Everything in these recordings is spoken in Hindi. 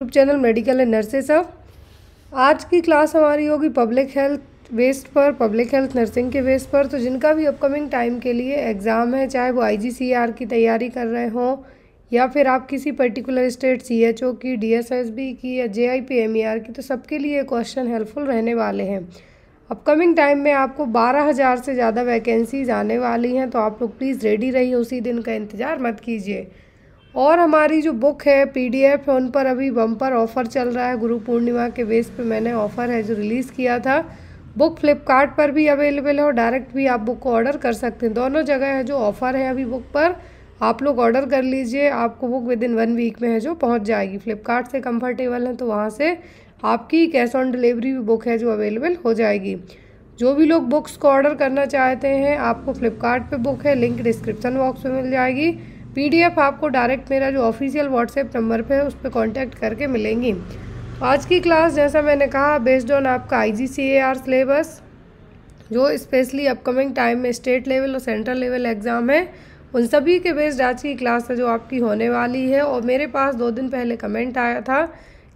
YouTube channel medical and nurses अब आज की क्लास हमारी होगी पब्लिक हेल्थ वेस्ट पर पब्लिक हेल्थ नर्सिंग के वेस्ट पर। तो जिनका भी अपकमिंग टाइम के लिए एग्ज़ाम है, चाहे वो आईजीसीआर की तैयारी कर रहे हों, या फिर आप किसी पर्टिकुलर स्टेट सीएचओ की डीएसएसबी की, या जे जेआईपीएमईआर की तो सबके लिए क्वेश्चन हेल्पफुल रहने वाले हैं। अपकमिंग टाइम में आपको बारह हज़ार से ज़्यादा वैकेंसीज आने वाली हैं तो आप लोग प्लीज़ रेडी रहिए, उसी दिन का इंतज़ार मत कीजिए। और हमारी जो बुक है पीडीएफ उन पर अभी बम्पर ऑफ़र चल रहा है। गुरु पूर्णिमा के बेस पे मैंने ऑफ़र है जो रिलीज़ किया था। बुक फ्लिपकार्ट पर भी अवेलेबल है और डायरेक्ट भी आप बुक को ऑर्डर कर सकते हैं। दोनों जगह है जो ऑफ़र है अभी बुक पर। आप लोग ऑर्डर कर लीजिए। आपको book within one week में है जो पहुँच जाएगी। फ्लिपकार्ट से कंफर्टेबल है तो वहाँ से आपकी कैश ऑन डिलीवरी भी बुक है जो अवेलेबल हो जाएगी। जो भी लोग बुक्स को ऑर्डर करना चाहते हैं, आपको फ्लिपकार्ट बुक है। लिंक डिस्क्रिप्शन बॉक्स में मिल जाएगी। पीडीएफ आपको डायरेक्ट मेरा जो ऑफिशियल व्हाट्सएप नंबर पे है, उस पर कॉन्टैक्ट करके मिलेंगी। आज की क्लास, जैसा मैंने कहा बेस्ड ऑन आपका आई जी सिलेबस जो स्पेशली अपकमिंग टाइम में स्टेट लेवल और सेंट्रल लेवल एग्ज़ाम है, उन सभी के बेस्ड आज की क्लास है जो आपकी होने वाली है। और मेरे पास दो दिन पहले कमेंट आया था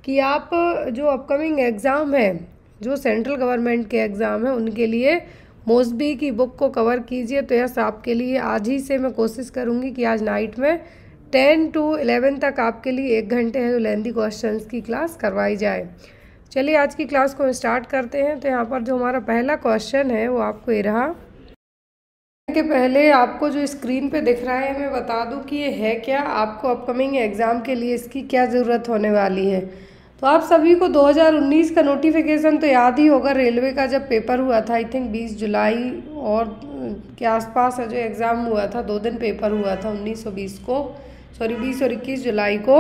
कि आप जो अपकमिंग एग्ज़ाम है, जो सेंट्रल गवर्नमेंट के एग्ज़ाम है, उनके लिए मोसबी की बुक को कवर कीजिए तो यस, आपके लिए आज ही से मैं कोशिश करूँगी कि आज नाइट में टेन टू एलेवन तक आपके लिए एक घंटे है जो लेंदी क्वेश्चन की क्लास करवाई जाए। चलिए, आज की क्लास को स्टार्ट करते हैं। तो यहाँ पर जो हमारा पहला क्वेश्चन है, वो आपको ये रहा। के पहले आपको जो स्क्रीन पे दिख रहा है, मैं बता दूँ कि ये है क्या? आपको अपकमिंग एग्ज़ाम के लिए इसकी क्या ज़रूरत होने वाली है? तो आप सभी को 2019 का नोटिफिकेशन तो याद ही होगा रेलवे का जब पेपर हुआ था आई थिंक 20 जुलाई और के आसपास जो एग्ज़ाम हुआ था, दो दिन पेपर हुआ था 19 और 20 को सॉरी 20 और 21 जुलाई को।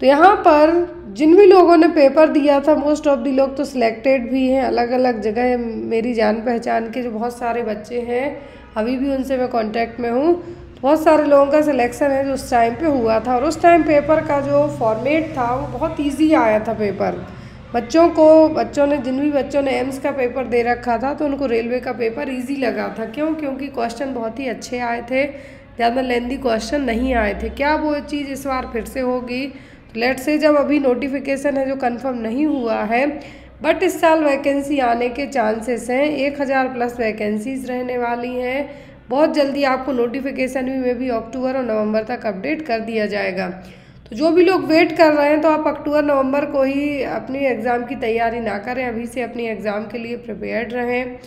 तो यहाँ पर जिन भी लोगों ने पेपर दिया था मोस्ट ऑफ़ दी लोग तो सिलेक्टेड भी हैं अलग अलग जगह मेरी जान पहचान के जो बहुत सारे बच्चे हैं, अभी भी उनसे मैं कॉन्टैक्ट में हूँ। बहुत सारे लोगों का सिलेक्शन है जो उस टाइम पे हुआ था और उस टाइम पेपर का जो फॉर्मेट था वो बहुत इजी आया था पेपर बच्चों को, बच्चों ने, जिन भी बच्चों ने एम्स का पेपर दे रखा था तो उनको रेलवे का पेपर इजी लगा था। क्यों? क्योंकि क्वेश्चन बहुत ही अच्छे आए थे। ज़्यादा लेंदी क्वेश्चन नहीं आए थे। क्या वो चीज़ इस बार फिर से होगी? तो लेट से जब अभी नोटिफिकेशन है जो कन्फर्म नहीं हुआ है बट इस साल वैकेंसी आने के चांसेस हैं। एक हज़ार प्लस वैकेंसीज रहने वाली हैं। बहुत जल्दी आपको नोटिफिकेशन भी में भी अक्टूबर और नवंबर तक अपडेट कर दिया जाएगा। तो जो भी लोग वेट कर रहे हैं तो आप अक्टूबर, नवंबर को ही अपनी एग्ज़ाम की तैयारी ना करें, अभी से अपनी एग्ज़ाम के लिए प्रिपेयर्ड रहें।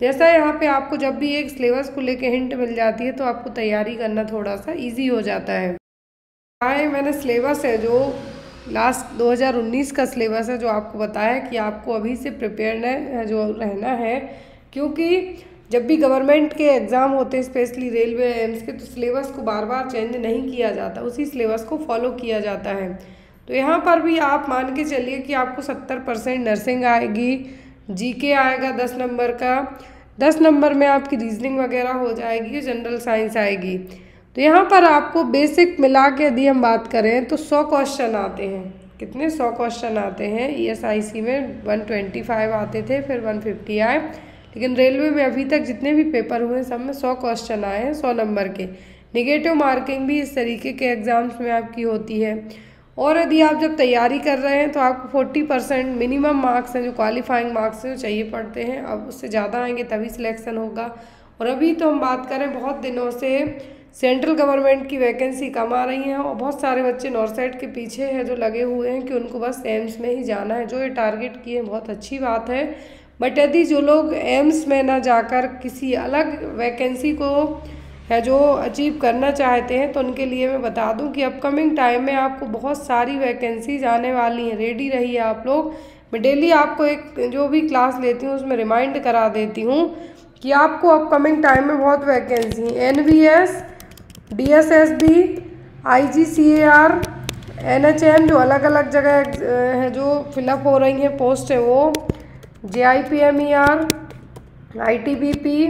जैसा यहाँ पे आपको जब भी एक सिलेबस को लेके हिंट मिल जाती है तो आपको तैयारी करना थोड़ा सा ईजी हो जाता है। हाय मैंने सिलेबस है जो लास्ट 2019 का सिलेबस है, जो आपको बताया कि आपको अभी से प्रिपेयर है, जो रहना है, क्योंकि जब भी गवर्नमेंट के एग्ज़ाम होते हैं स्पेशली रेलवे एम्स के तो सिलेबस को बार बार चेंज नहीं किया जाता, उसी सिलेबस को फॉलो किया जाता है। तो यहाँ पर भी आप मान के चलिए कि आपको सत्तर परसेंट नर्सिंग आएगी जीके आएगा दस नंबर का, दस नंबर में आपकी रीजनिंग वगैरह हो जाएगी जनरल साइंस आएगी। तो यहाँ पर आपको बेसिक मिला के यदि हम बात करें तो सौ क्वेश्चन आते हैं। कितने सौ क्वेश्चन आते हैं? ESIC में वन ट्वेंटी फाइव आते थे, फिर वन फिफ्टी आए। लेकिन रेलवे में अभी तक जितने भी पेपर हुए हैं, सब में सौ क्वेश्चन आए हैं, सौ नंबर के। निगेटिव मार्किंग भी इस तरीके के एग्ज़ाम्स में आपकी होती है। और यदि आप जब तैयारी कर रहे हैं तो आपको फोर्टी परसेंट मिनिमम मार्क्स हैं, जो क्वालिफाइंग मार्क्स हैं चाहिए पड़ते हैं। अब उससे ज़्यादा आएँगे, तभी सिलेक्शन होगा। और अभी तो हम बात करें, बहुत दिनों से सेंट्रल गवर्नमेंट की वैकेंसी कम आ रही हैं और बहुत सारे बच्चे नॉर्थ साइड के पीछे हैं, जो लगे हुए हैं कि उनको बस एम्स में ही जाना है। जो ये टारगेट किए हैं, बहुत अच्छी बात है। बट यदि जो लोग एम्स में ना जाकर किसी अलग वैकेंसी को, है, जो अचीव करना चाहते हैं तो उनके लिए मैं बता दूँ कि अपकमिंग टाइम में आपको बहुत सारी वैकेंसीज आने वाली हैं। रेडी रहिए आप लोग। मैं डेली आपको एक, जो भी क्लास लेती हूँ, उसमें रिमाइंड करा देती हूँ कि आपको अपकमिंग टाइम में बहुत vacancy N V S, D S S B, I G C A R, N H M जो अलग अलग जगह, है, जो फिलअप हो रही हैं, पोस्ट है वो J I P M E R I T B P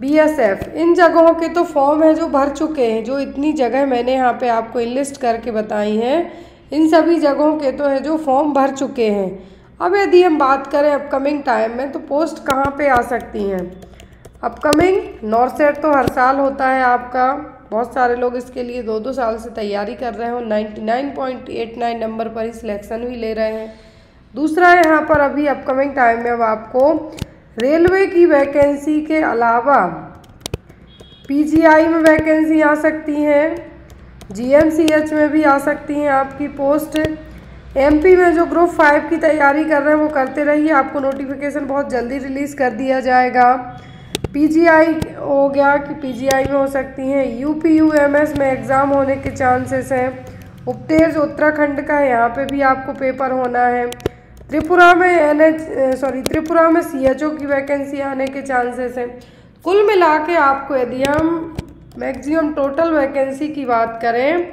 B S F इन जगहों के तो फॉर्म है जो भर चुके हैं, जो इतनी जगह मैंने यहाँ पे आपको लिस्ट करके बताई हैं, इन सभी जगहों के तो है जो फॉर्म भर चुके हैं। अब यदि हम बात करें अपकमिंग टाइम में तो पोस्ट कहाँ पे आ सकती हैं? अपकमिंग नॉर्थ सेट तो हर साल होता है आपका। बहुत सारे लोग इसके लिए दो दो साल से तैयारी कर रहे हैं और ninety nine point eight nine number पर ही सिलेक्शन भी ले रहे हैं। दूसरा यहाँ पर अभी अपकमिंग टाइम में अब आपको रेलवे की वैकेंसी के अलावा पीजीआई में वैकेंसी आ सकती हैं जीएमसीएच में भी आ सकती हैं आपकी पोस्ट एमपी में जो ग्रुप फाइव की तैयारी कर रहे हैं, वो करते रहिए, आपको नोटिफिकेशन बहुत जल्दी रिलीज़ कर दिया जाएगा। पीजीआई हो गया कि पीजीआई में हो सकती हैं यूपी यूएमएस में एग्ज़ाम होने के चांसेस हैं। उपतेज उत्तराखंड का है यहाँ पे भी आपको पेपर होना है। त्रिपुरा में एन एच सॉरी त्रिपुरा में सी एच ओ की वैकेंसी आने के चांसेस हैं। कुल मिला के आपको यदि हम मैक्सिमम टोटल वैकेंसी की बात करें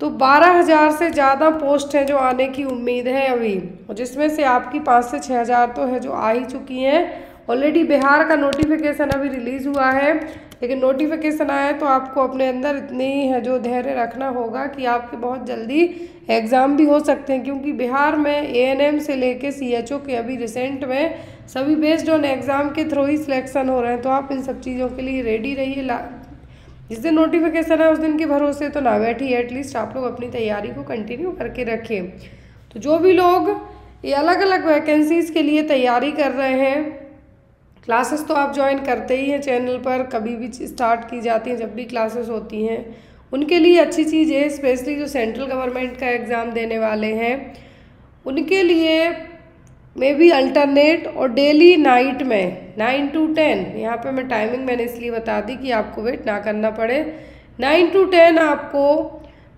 तो बारह हज़ार से ज़्यादा पोस्ट हैं जो आने की उम्मीद है अभी जिसमें से आपकी पाँच से छः हज़ार तो है जो आ ही चुकी हैं। ऑलरेडी बिहार का नोटिफिकेशन अभी रिलीज़ हुआ है, लेकिन नोटिफिकेशन आया तो आपको अपने अंदर इतनी है जो धैर्य रखना होगा कि आपके बहुत जल्दी एग्ज़ाम भी हो सकते हैं, क्योंकि बिहार में एएनएम से लेके सीएचओ के अभी रिसेंट में सभी बेस्ड ऑन एग्ज़ाम के थ्रू ही सिलेक्शन हो रहे हैं तो आप इन सब चीज़ों के लिए रेडी रहिए जिस दिन नोटिफिकेशन है उस दिन के भरोसे तो ना बैठिए एटलीस्ट आप लोग अपनी तैयारी को कंटिन्यू करके रखें तो जो भी लोग ये अलग अलग वैकेंसीज़ के लिए तैयारी कर रहे हैं क्लासेस तो आप ज्वाइन करते ही हैं चैनल पर, कभी भी स्टार्ट की जाती हैं, जब भी क्लासेस होती हैं। उनके लिए अच्छी चीज़ है स्पेशली जो सेंट्रल गवर्नमेंट का एग्ज़ाम देने वाले हैं, उनके लिए मे बी अल्टरनेट और डेली नाइट में नाइन टू टेन यहाँ पे मैं टाइमिंग मैंने इसलिए बता दी कि आपको वेट ना करना पड़े। नाइन टू टेन आपको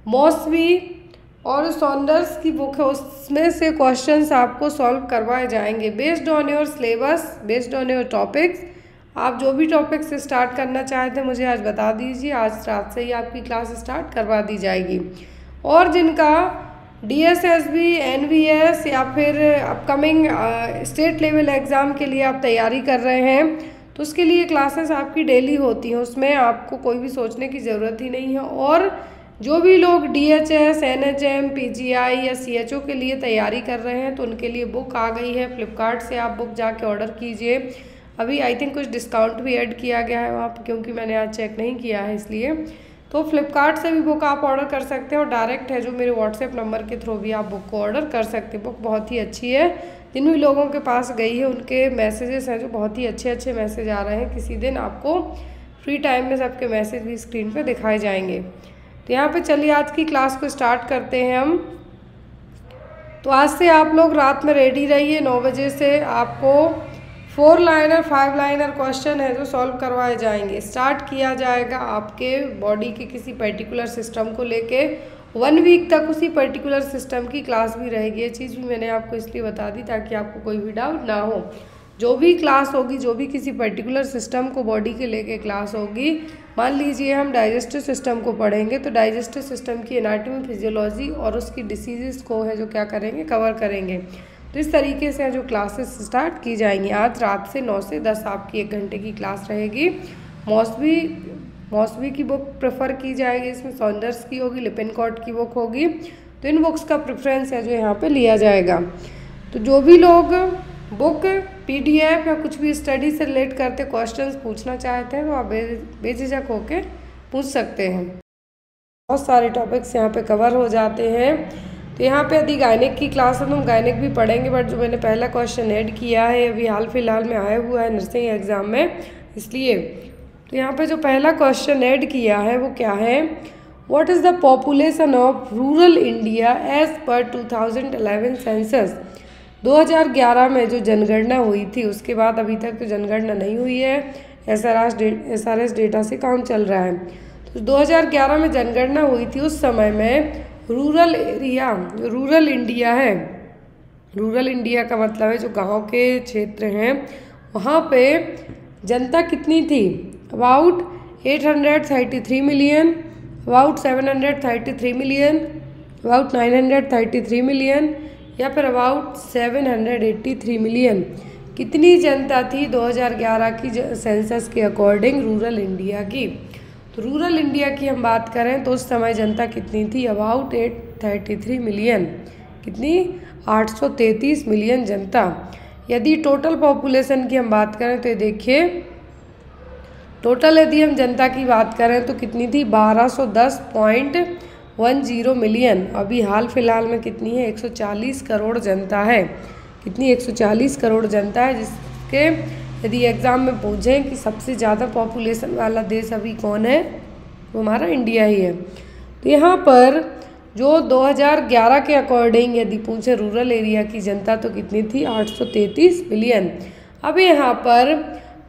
मौसवी और सॉन्डर्स की बुक है, उसमें से क्वेश्चंस आपको सॉल्व करवाए जाएँगे। Based on your syllabus based on your topics आप जो भी टॉपिक्स स्टार्ट करना चाहते हैं मुझे आज बता दीजिए। आज रात से ही आपकी क्लास स्टार्ट करवा दी जाएगी। और जिनका D S S B N V S या फिर अपकमिंग स्टेट लेवल एग्ज़ाम के लिए आप तैयारी कर रहे हैं तो उसके लिए क्लासेस आपकी डेली होती हैं। उसमें आपको कोई भी सोचने की ज़रूरत ही नहीं है। और जो भी लोग D H S N H M P G I या सी एच ओ के लिए तैयारी कर रहे हैं तो उनके लिए बुक आ गई है। फ्लिपकार्ट से आप बुक जाके ऑर्डर कीजिए। अभी आई थिंक कुछ डिस्काउंट भी ऐड किया गया है वहाँ पर क्योंकि मैंने आज चेक नहीं किया है इसलिए। तो फ्लिपकार्ट से भी बुक आप ऑर्डर कर सकते हैं और डायरेक्ट है जो मेरे व्हाट्सएप नंबर के थ्रू भी आप बुक को ऑर्डर कर सकते हैं। बुक बहुत ही अच्छी है। जिन भी लोगों के पास गई है, उनके मैसेजेस हैं जो बहुत ही अच्छे अच्छे मैसेज आ रहे हैं। किसी दिन आपको फ्री टाइम में सबके मैसेज भी स्क्रीन पर दिखाए जाएँगे। तो यहाँ पे चलिए आज की क्लास को स्टार्ट करते हैं हम। तो आज से आप लोग रात में रेडी रहिए, नौ बजे से आपको four liner five liner question है जो सॉल्व करवाए जाएँगे। स्टार्ट किया जाएगा आपके बॉडी के किसी पर्टिकुलर सिस्टम को लेके। वन वीक तक उसी पर्टिकुलर सिस्टम की क्लास भी रहेगी। ये चीज़ भी मैंने आपको इसलिए बता दी ताकि आपको कोई भी डाउट ना हो। जो भी क्लास होगी, जो भी किसी पर्टिकुलर सिस्टम को बॉडी के लेके क्लास होगी मान लीजिए हम डाइजेस्टिव सिस्टम को पढ़ेंगे तो डाइजेस्टिव सिस्टम की एनाटमी फिजियोलॉजी और उसकी डिसीजेस को है जो क्या करेंगे? कवर करेंगे। तो इस तरीके से जो क्लासेस स्टार्ट की जाएँगी। आज रात से नौ से दस आपकी एक घंटे की क्लास रहेगी। मौसवी मौसवी की बुक प्रेफर की जाएगी, इसमें सौंदर्स की होगी लिपिन कॉट की बुक होगी। तो इन बुक्स का प्रेफरेंस है जो यहाँ पे लिया जाएगा। तो जो भी लोग बुक पीडीएफ या कुछ भी स्टडी से रिलेट करते क्वेश्चंस पूछना चाहते हैं तो आप बेझिझक होके पूछ सकते हैं। बहुत सारे टॉपिक्स यहाँ पे कवर हो जाते हैं। तो यहाँ पे यदि गायनिक की क्लास है तो हम गायनिक भी पढ़ेंगे बट जो मैंने पहला क्वेश्चन ऐड किया है अभी हाल फ़िलहाल में आया हुआ है नर्सिंग एग्ज़ाम में, इसलिए। तो यहाँ पे जो पहला क्वेश्चन ऐड किया है, वो क्या है? What is the population of rural India as per two thousand eleven census 2011 में जो जनगणना हुई थी, उसके बाद अभी तक तो जनगणना नहीं हुई है। S R S R S data से काम चल रहा है। तो 2011 में जनगणना हुई थी, उस समय में रूरल एरिया, रूरल इंडिया है। रूरल इंडिया का मतलब है जो गाँव के क्षेत्र हैं, वहाँ पे जनता कितनी थी? About 833 million, about 733 million, about 933 million या फिर अबाउट 783 मिलियन कितनी जनता थी 2011 की सेंसस के अकॉर्डिंग रूरल इंडिया की? तो रूरल इंडिया की हम बात करें तो उस समय जनता कितनी थी? About eight thirty three million कितनी? 833 मिलियन जनता। यदि टोटल पॉपुलेशन की हम बात करें तो ये देखिए टोटल यदि हम जनता की बात करें तो कितनी थी? बारह सौ दस पॉइंट वन ज़ीरो मिलियन। अभी हाल फ़िलहाल में कितनी है? एक सौ चालीस करोड़ जनता है। कितनी? एक सौ चालीस करोड़ जनता है, जिसके यदि एग्ज़ाम में पूछें कि सबसे ज़्यादा पॉपुलेशन वाला देश अभी कौन है? वो हमारा इंडिया ही है। तो यहाँ पर जो 2011 के अकॉर्डिंग यदि पूछे रूरल एरिया की जनता तो कितनी थी? 833 मिलियन। अब यहाँ पर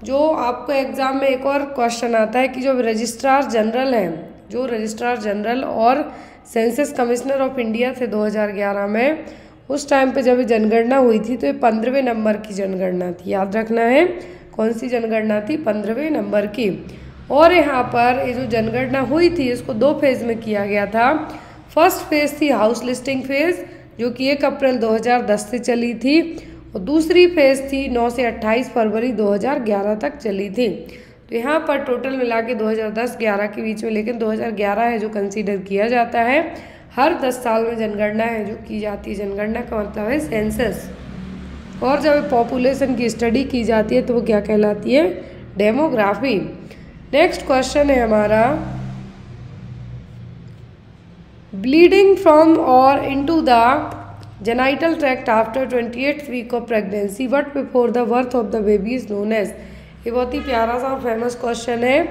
जो आपको एग्ज़ाम में एक और क्वेश्चन आता है कि जो रजिस्ट्रार जनरल हैं जो रजिस्ट्रार जनरल और सेंसस कमिश्नर ऑफ़ इंडिया थे 2011 में। उस टाइम पे जब जनगणना हुई थी तो ये पंद्रहवें नंबर की जनगणना थी। याद रखना है, कौन सी जनगणना थी? पंद्रहवें नंबर की। और यहाँ पर ये जो जनगणना हुई थी, इसको दो फ़ेज़ में किया गया था। फ़र्स्ट फ़ेज़ थी हाउस लिस्टिंग फ़ेज़ जो कि एक अप्रैल 2010 से चली थी। और दूसरी फ़ेज़ थी 9 से 28 फरवरी 2011 तक चली थी। तो यहाँ पर टोटल मिला के 2010-11 के बीच में, लेकिन 2011 है जो कंसीडर किया जाता है। हर दस साल में जनगणना है जो की जाती है। जनगणना का मतलब है सेंसस और जब पॉपुलेशन की स्टडी की जाती है तो वो क्या कहलाती है? डेमोग्राफी नेक्स्ट क्वेश्चन है हमारा। ब्लीडिंग फ्रॉम और into the genital tract after twenty eight week of pregnancy but before the birth of the baby is known as ये बहुत ही प्यारा सा और फ़ेमस क्वेश्चन है।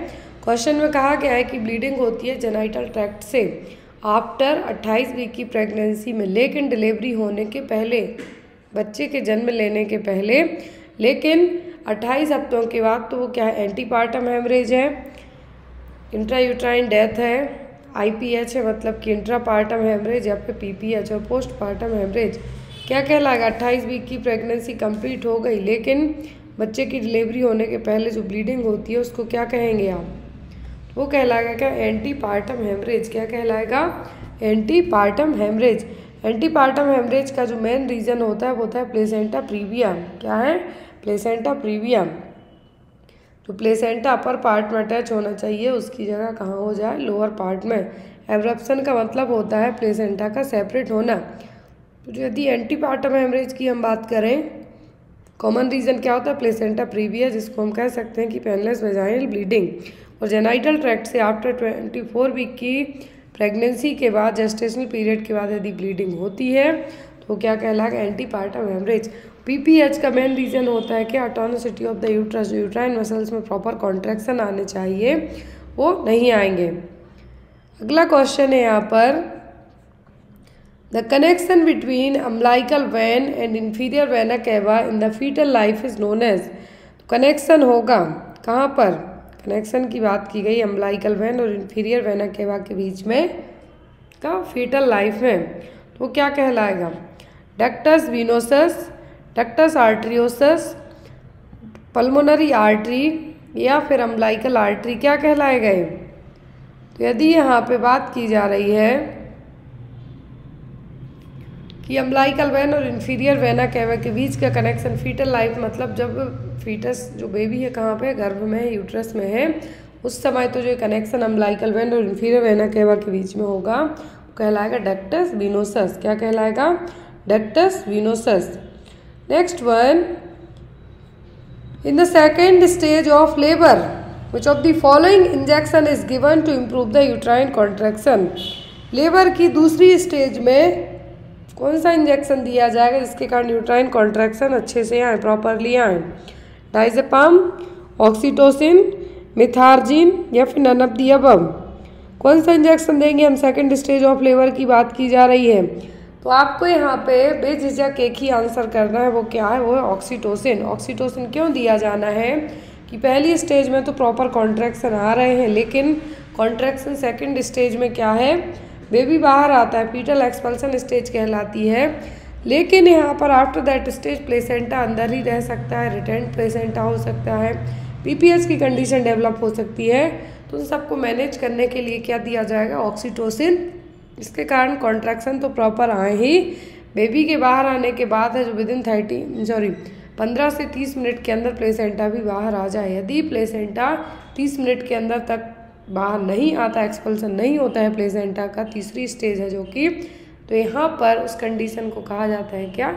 क्वेश्चन में कहा गया है कि ब्लीडिंग होती है जेनाइटल ट्रैक्ट से। आफ्टर 28 वीक की प्रेगनेंसी में, लेकिन डिलीवरी होने के पहले, बच्चे के जन्म लेने के पहले, लेकिन 28 हफ्तों के बाद तो वो क्या है एंटीपार्टम हेमरेज है इंट्रायूट्राइन डेथ है आईपीएच है मतलब कि इंट्रापार्टम हेमरेज या फिर पीपीएच और पोस्ट पार्टम हेमरेज क्या कहलाएगा 28 वीक की प्रेगनेंसी कंप्लीट हो गई, लेकिन बच्चे की डिलीवरी होने के पहले जो ब्लीडिंग होती है, उसको क्या कहेंगे आप? वो कहलाएगा क्या? एंटी पार्टम हेमरेज क्या कहलाएगा? Ante partum haemorrhage ante partum haemorrhage का जो मेन रीज़न होता है, वो होता है प्लेसेंटा प्रीवियम क्या है? प्लेसेंटा प्रीवियम जो प्लेसेंटा अपर पार्ट में अटैच होना चाहिए, उसकी जगह कहाँ हो जाए? लोअर पार्ट में। एब्रप्शन का मतलब होता है प्लेसेंटा का सेपरेट होना। तो यदि एंटी पार्टम हेमरेज की हम बात करें कॉमन रीज़न क्या होता है? प्लेसेंटा प्रीवियस जिसको हम कह सकते हैं कि पेनलेस वेजाइनल ब्लीडिंग और जेनाइटल ट्रैक्ट से आफ्टर ट्वेंटी फोर वीक की प्रेगनेंसी के बाद जेस्टेशनल पीरियड के बाद यदि ब्लीडिंग होती है तो क्या कहलाएगा? एंटी पार्टम हेमरेज पीपीएच का मेन रीज़न होता है कि atonicity of the uterus uterine muscles में प्रॉपर कॉन्ट्रैक्शन आने चाहिए, वो नहीं आएँगे. अगला क्वेश्चन है यहाँ पर the connection between umbilical vein and inferior vena cava in the fetal life is known as connection होगा। कहाँ पर? कनेक्शन की बात की गई अम्बलाइकल वैन और इन्फीरियर वेना केवा के बीच में का फीटल लाइफ में। तो क्या कहलाएगा? Ductus venosus ductus arteriosus pulmonary artery या फिर अम्बलाइकल आर्टरी क्या कहलाए गए? तो यदि यहाँ पे बात की जा रही है कि अम्बलाइकल वैन और इन्फीरियर वेना कैवा के बीच का कनेक्शन फीटल लाइफ मतलब जब फीटस जो बेबी है कहाँ पे गर्भ में है यूट्रस में है, उस समय तो जो कनेक्शन अम्बलाइकल वेन और इन्फीरियर वेना कैवा के बीच में होगा, वो कहलाएगा डक्टस विनोसस क्या कहलाएगा? Ductus venosus next one in the second stage of labour which of the following injection is given to improve the uterine contraction labour की दूसरी स्टेज में कौन सा इंजेक्शन दिया जाएगा जिसके कारण यूट्राइन कॉन्ट्रैक्शन अच्छे से आए प्रॉपरली आए? डाइजेपाम ऑक्सीटोसिन मिथार्जिन या फिर नन कौन सा इंजेक्शन देंगे हम? सेकंड स्टेज ऑफ़ लेबर की बात की जा रही है। तो आपको यहाँ पे बेझिझक एक ही आंसर करना है, वो क्या है? वो है ऑक्सीटोसिन ऑक्सीटोसिन क्यों दिया जाना है? कि पहली स्टेज में तो प्रॉपर कॉन्ट्रैक्शन आ रहे हैं, लेकिन कॉन्ट्रैक्शन सेकंड स्टेज में क्या है? बेबी बाहर आता है पीटल एक्सपल्सन स्टेज कहलाती है। लेकिन यहाँ पर आफ्टर दैट स्टेज प्लेसेंटा अंदर ही रह सकता है रिटर्न प्लेसेंटा हो सकता है पीपीएस की कंडीशन डेवलप हो सकती है। तो उन सबको मैनेज करने के लिए क्या दिया जाएगा? ऑक्सीटोसिन इसके कारण कॉन्ट्रैक्शन तो प्रॉपर आए ही। बेबी के बाहर आने के बाद है जो विद इन थर्टी सॉरी पंद्रह से तीस मिनट के अंदर प्लेसेंटा भी बाहर आ जाए। यदि प्लेसेंटा तीस मिनट के अंदर तक बाहर नहीं आता एक्सपल्सन नहीं होता है प्लेसेंटा का, तीसरी स्टेज है जो कि तो यहाँ पर उस कंडीशन को कहा जाता है क्या?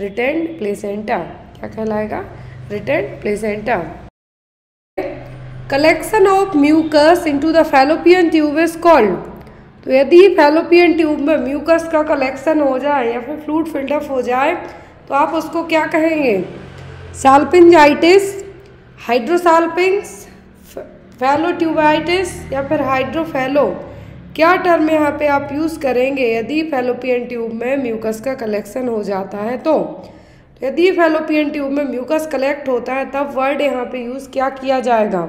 रिटेंड प्लेसेंटा क्या कहलाएगा? Retained placenta collection of mucus into the fallopian tube is called तो यदि फैलोपियन ट्यूब में म्यूकस का कलेक्शन हो जाए या फिर फ्लूड फिल्डअप हो जाए तो आप उसको क्या कहेंगे? साल्पिंजाइटिस हाइड्रोसाल्पिंग्स फैलोट्यूबाइटिस या फिर हाइड्रोफेलो क्या टर्म यहाँ पे आप यूज़ करेंगे यदि फैलोपियन ट्यूब में म्यूकस का कलेक्शन हो जाता है तो? यदि फैलोपियन ट्यूब में म्यूकस कलेक्ट होता है, तब वर्ड यहाँ पे यूज़ क्या किया जाएगा?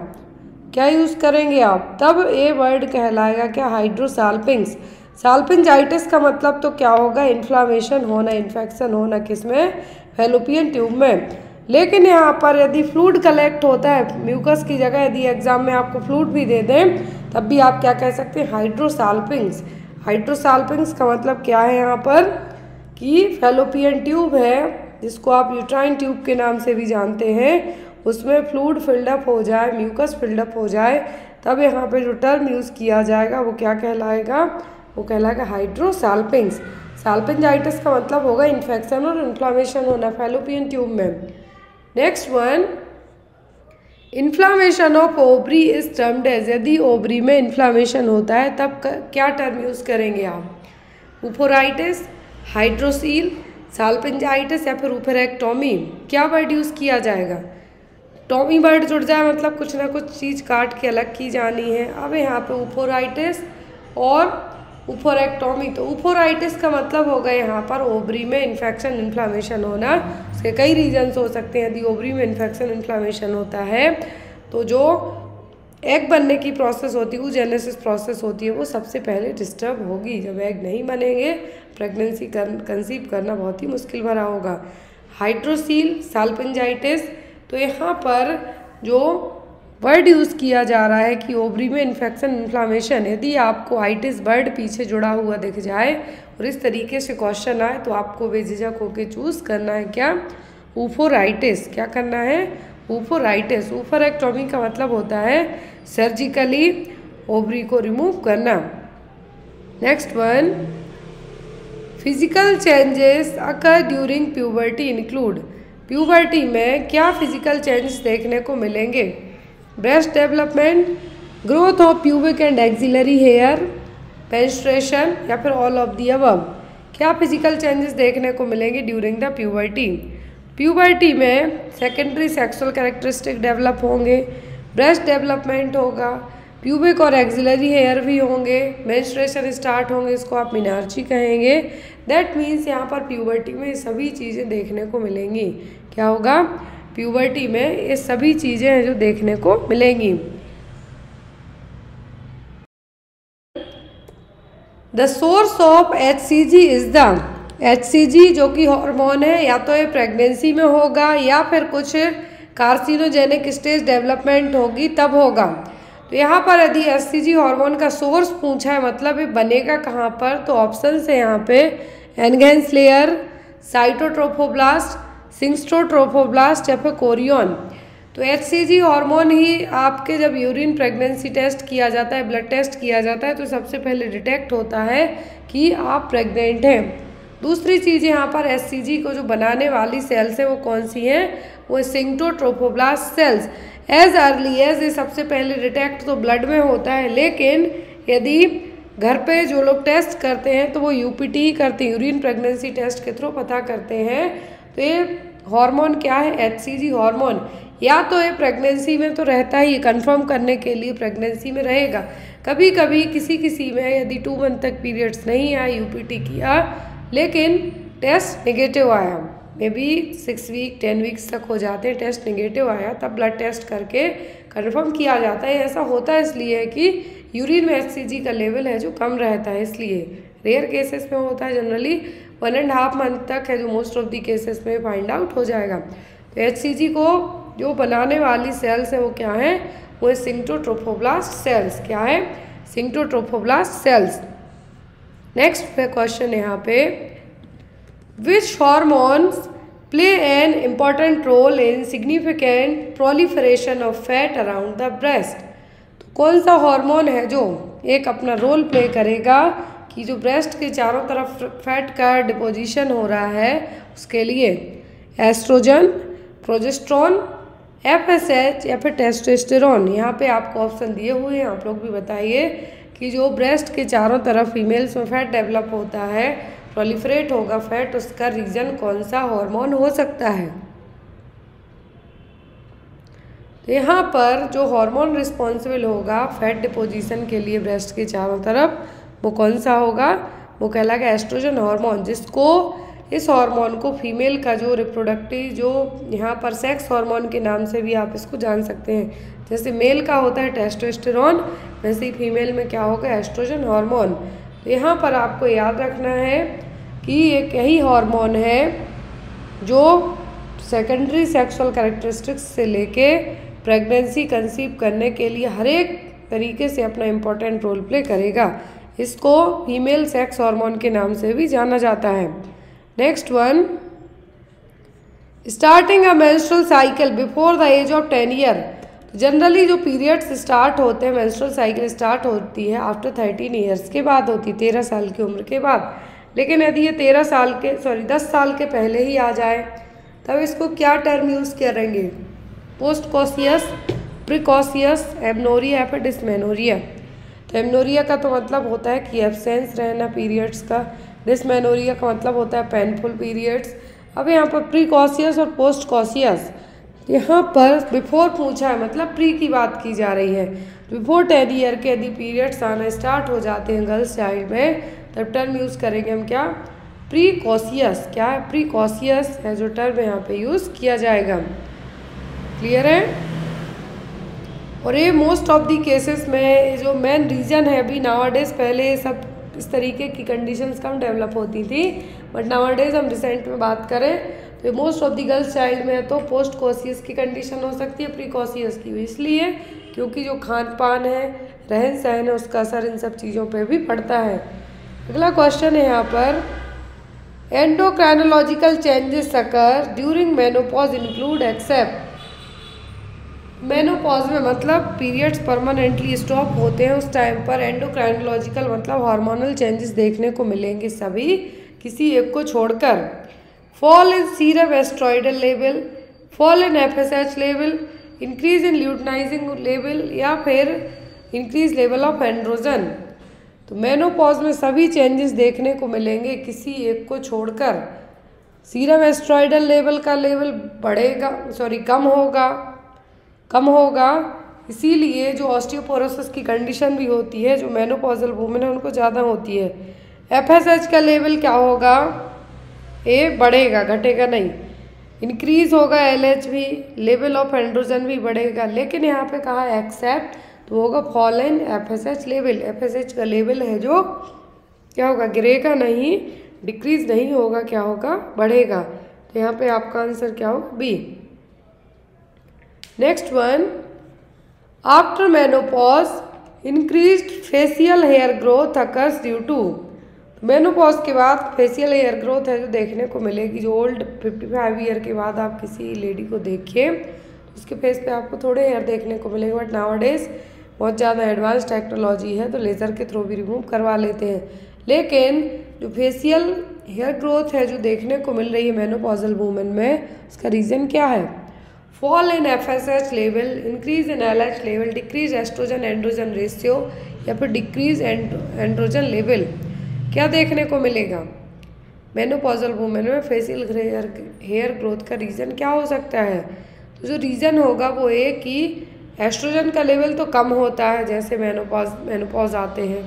क्या यूज़ करेंगे आप? तब ए वर्ड कहलाएगा क्या? हाइड्रोसाल्पिंग्स साल्पिंजाइटिस का मतलब तो क्या होगा? इन्फ्लामेशन होना इन्फेक्शन होना किसमें फैलोपियन ट्यूब में। लेकिन यहाँ पर यदि फ्लूड कलेक्ट होता है, म्यूकस की जगह यदि एग्ज़ाम में आपको फ्लूड भी दे दें, तब भी आप क्या कह सकते हैं हाइड्रोसाल्पिंग्स हाइड्रोसाल्पिंग्स का मतलब क्या है यहाँ पर? कि फेलोपियन ट्यूब है, जिसको आप यूट्राइन ट्यूब के नाम से भी जानते हैं, उसमें फ्लूड फिल्डअप हो जाए, म्यूकस फिल्डअप हो जाए, तब यहाँ पे जो टर्म यूज़ किया जाएगा, वो क्या कहलाएगा? वो कहलाएगा हाइड्रोसाल्पिंग्स साल्पिंजाइटिस का मतलब होगा इन्फेक्शन और इन्फ्लामेशन होना फेलोपियन ट्यूब में। Next one inflammation of ovary is termed as यदि ओबरी में इन्फ्लामेशन होता है, तब क्या टर्म यूज़ करेंगे आप? उफोराइटिस हाइड्रोसील साल्पिंजाइटिस या फिर उफेरेक्टोमी क्या वर्ड यूज़ किया जाएगा? टॉमी वर्ड जुड़ जाए मतलब कुछ ना कुछ चीज़ काट के अलग की जानी है। अब यहाँ पे उफोराइटिस और उफोरेक्टोमी तो उफोराइटिस का मतलब होगा यहाँ पर ओबरी में इन्फेक्शन इन्फ्लामेशन होना। उसके कई रीजन्स हो सकते हैं। यदि ओबरी में इन्फेक्शन इन्फ्लामेशन होता है तो जो एग बनने की प्रोसेस होती है वो जेनेसिस प्रोसेस होती है, वो सबसे पहले डिस्टर्ब होगी। जब एग नहीं बनेंगे प्रेगनेंसी कर कंसीव करना बहुत ही मुश्किल भरा होगा। हाइड्रोसील साल्पेंजाइटिस तो यहाँ पर जो वर्ड यूज़ किया जा रहा है कि ओवरी में इन्फेक्शन, इन्फ्लामेशन, यदि आपको आइटिस वर्ड पीछे जुड़ा हुआ दिख जाए और इस तरीके से क्वेश्चन आए तो आपको बेझिझक होकर चूज़ करना है क्या? ऊफोराइटिस, क्या करना है? ऊफोराइटिस, ऊफोरेक्टोमी का मतलब होता है सर्जिकली ओवरी को रिमूव करना। Next one, physical changes occur during puberty include. Puberty में क्या फ़िज़िकल चेंजेस देखने को मिलेंगे? Breast development growth of pubic and axillary hair menstruation या फिर ऑल ऑफ़ दी अबव क्या फ़िज़िकल चेंजेस देखने को मिलेंगे ड्यूरिंग द प्यूबर्टी प्यूबर्टी में सेकेंडरी सेक्सुअल कैरेक्टरिस्टिक डेवलप होंगे ब्रेस्ट डेवलपमेंट होगा प्यूबिक और एक्सिलरी हेयर भी होंगे मेंस्ट्रेशन स्टार्ट होंगे, इसको आप मिनार्ची कहेंगे. दैट मीन्स यहाँ पर प्यूबर्टी में सभी चीज़ें देखने को मिलेंगी. क्या होगा? प्यूबर्टी में ये सभी चीज़ें हैं जो देखने को मिलेंगी। The source of H C G is the H C G जो कि हार्मोन है, या तो ये प्रेगनेंसी में होगा, या फिर कुछ कार्सिनोजेनिक स्टेज डेवलपमेंट होगी, तब होगा। तो यहाँ पर यदि एच सी जी हार्मोन का सोर्स पूछा है मतलब ये बनेगा कहाँ पर? तो ऑप्शन है यहाँ पे एनगेंस लेयर साइटोट्रोफोब्लास्ट सिंगस्ट्रोट्रोफोब्लास्ट या फिर कोरियन। तो एच हार्मोन ही आपके जब यूरिन प्रेगनेंसी टेस्ट किया जाता है ब्लड टेस्ट किया जाता है तो सबसे पहले डिटेक्ट होता है कि आप प्रेग्नेंट हैं। दूसरी चीज़ यहाँ पर एस को जो बनाने वाली सेल्स हैं, वो कौन सी हैं? वो syncytiotrophoblast cells as early as ये सबसे पहले डिटेक्ट तो ब्लड में होता है, लेकिन यदि घर पे जो लोग टेस्ट करते हैं तो वो यूपीटी करते हैं यूरिन प्रेगनेंसी टेस्ट के थ्रू पता करते हैं। तो ये हार्मोन क्या है? एच सी जी हार्मोन या तो ये प्रेगनेंसी में तो रहता ही कंफर्म करने के लिए प्रेगनेंसी में रहेगा। कभी कभी किसी किसी में यदि टू मंथ तक पीरियड्स नहीं आए यूपीटी किया, लेकिन टेस्ट नेगेटिव आया। Maybe six week ten weeks तक हो जाते हैं टेस्ट नेगेटिव आया, तब ब्लड टेस्ट करके कंफर्म किया जाता है। ऐसा होता है इसलिए कि यूरिन में एचसीजी का लेवल है जो कम रहता है, इसलिए रेयर केसेस में होता है generally one and half month तक है जो मोस्ट ऑफ़ दी केसेस में फाइंड आउट हो जाएगा। तो एच को जो बनाने वाली सेल्स हैं वो क्या है? वो है सिंटोट्रोफोब्लास्ट सेल्स क्या है? सिंटोट्रोफोब्लास्ट सेल्स नेक्स्ट क्वेश्चन है यहाँ पे। Which hormones play an important role in significant proliferation of fat around the breast तो कौन सा हार्मोन है जो एक अपना रोल प्ले करेगा? कि जो ब्रेस्ट के चारों तरफ़ फैट का डिपोजिशन हो रहा है, उसके लिए oestrogen progesterone F S H या फिर टेस्टोस्टेरॉन यहाँ पे आपको ऑप्शन दिए हुए हैं। आप लोग भी बताइए कि जो ब्रेस्ट के चारों तरफ़ फीमेल्स में फैट डेवलप होता है प्रोलिफरेट होगा फैट उसका रीज़न कौन सा हार्मोन हो सकता है? तो यहाँ पर जो हार्मोन रिस्पॉन्सिबल होगा फैट डिपोजिशन के लिए ब्रेस्ट के चारों तरफ़ वो कौन सा होगा? वो कहलाएगा एस्ट्रोजन हार्मोन जिसको, इस हार्मोन को फीमेल का जो रिप्रोडक्टिव जो यहाँ पर सेक्स हार्मोन के नाम से भी आप इसको जान सकते हैं। जैसे मेल का होता है टेस्टोस्टेरॉन वैसे ही फीमेल में क्या होगा? एस्ट्रोजन हार्मोन तो यहाँ पर आपको याद रखना है कि एक यही हार्मोन है जो सेकेंडरी सेक्सुअल कैरेक्टरिस्टिक्स से लेके प्रेगनेंसी कंसीव करने के लिए हर एक तरीके से अपना इम्पोर्टेंट रोल प्ले करेगा। इसको फीमेल सेक्स हार्मोन के नाम से भी जाना जाता है। Next one starting a menstrual cycle before the age of ten year generally जो पीरियड्स स्टार्ट होते हैं मेंस्ट्रुअल साइकिल स्टार्ट होती है आफ्टर थर्टीन ईयर्स के बाद होती है, तेरह साल की उम्र के बाद। लेकिन यदि ये तेरह साल के सॉरी दस साल के पहले ही आ जाए, तब इसको क्या टर्म यूज़ करेंगे? पोस्ट कॉसियस प्रिकॉसियस एमनोरिया या फिर डिसमेनोरिया एमनोरिया का तो मतलब होता है कि एबसेंस रहना पीरियड्स का। डिसमेनोरिया का मतलब होता है पेनफुल पीरियड्स अब यहाँ पर प्रीकॉसियस और पोस्ट कॉसियस यहाँ पर बिफोर पूछा है मतलब प्री की बात की जा रही है। बिफोर टेन ईयर के यदि पीरियड्स आना स्टार्ट हो जाते हैं गर्ल्स चाइल्ड में, तब टर्म यूज़ करेंगे हम क्या? प्री कॉसियस क्या है? प्री कॉसियस है जो टर्म यहाँ पे यूज़ किया जाएगा। क्लियर है? और ये मोस्ट ऑफ़ दी केसेस में जो मेन रीज़न है अभी नावाडेज पहले सब इस तरीके की कंडीशंस कम डेवलप होती थी बट नावाडेज हम रिसेंट में बात करें तो most of the girls child में तो पोस्ट कॉसियस की कंडीशन हो सकती है प्री कॉसियस की इसलिए क्योंकि जो खान पान है रहन सहन है, उसका असर इन सब चीज़ों पे भी पड़ता है। अगला क्वेश्चन है यहाँ पर endocrinological changes occur during menopause include except menopause में मतलब पीरियड्स परमानेंटली स्टॉप होते हैं उस टाइम पर एंडोक्राइनोलॉजिकल मतलब हार्मोनल चेंजेस देखने को मिलेंगे सभी किसी एक को छोड़कर। Fall in serum oestradiol level fall in F S H level increase in luteinising level या फिर इंक्रीज लेवल ऑफ़ एंड्रोजन तो मेनोपॉज में सभी चेंजेस देखने को मिलेंगे किसी एक को छोड़कर। सीरम एस्ट्रॉइडल लेवल का लेवल बढ़ेगा सॉरी कम होगा। कम होगा। इसीलिए जो ऑस्टियोपोरोसिस की कंडीशन भी होती है, जो मेनोपॉजल वुमेन है, उनको ज़्यादा होती है। एफएसएच का लेवल क्या होगा? ए बढ़ेगा, घटेगा नहीं। इंक्रीज होगा एलएच भी लेवल ऑफ़ एंड्रोजन भी बढ़ेगा। लेकिन यहाँ पे कहा एक्सेप्ट तो होगा fall in FSH level F S H का लेवल है जो, क्या होगा? गिरेगा नहीं डिक्रीज नहीं होगा, क्या होगा? बढ़ेगा। तो यहाँ पे आपका आंसर क्या होगा? B next one after menopause increase facial hair growth occurs due to menopause के बाद फेसियल हेयर ग्रोथ है जो देखने को मिलेगी, जो ओल्ड 55 ईयर के बाद आप किसी लेडी को देखिए, उसके फेस पे आपको थोड़े हेयर देखने को मिलेंगे बट नाउ डेज़ बहुत ज़्यादा एडवांस टेक्नोलॉजी है तो लेज़र के थ्रू भी रिमूव करवा लेते हैं। लेकिन जो फेसियल हेयर ग्रोथ है जो देखने को मिल रही है मेनोपॉजल वूमेन में, उसका रीज़न क्या है? Fall in F S H level increase in L H level decrease oestrogen androgen ratio या फिर डिक्रीज एंड्रोजन लेवल क्या देखने को मिलेगा? मेनोपॉजल वुमेन में फेसियल हेयर हेयर ग्रोथ का रीज़न क्या हो सकता है? तो जो रीज़न होगा वो ये कि एस्ट्रोजन का लेवल तो कम होता है, जैसे मेनोपॉज मेनोपॉज आते हैं।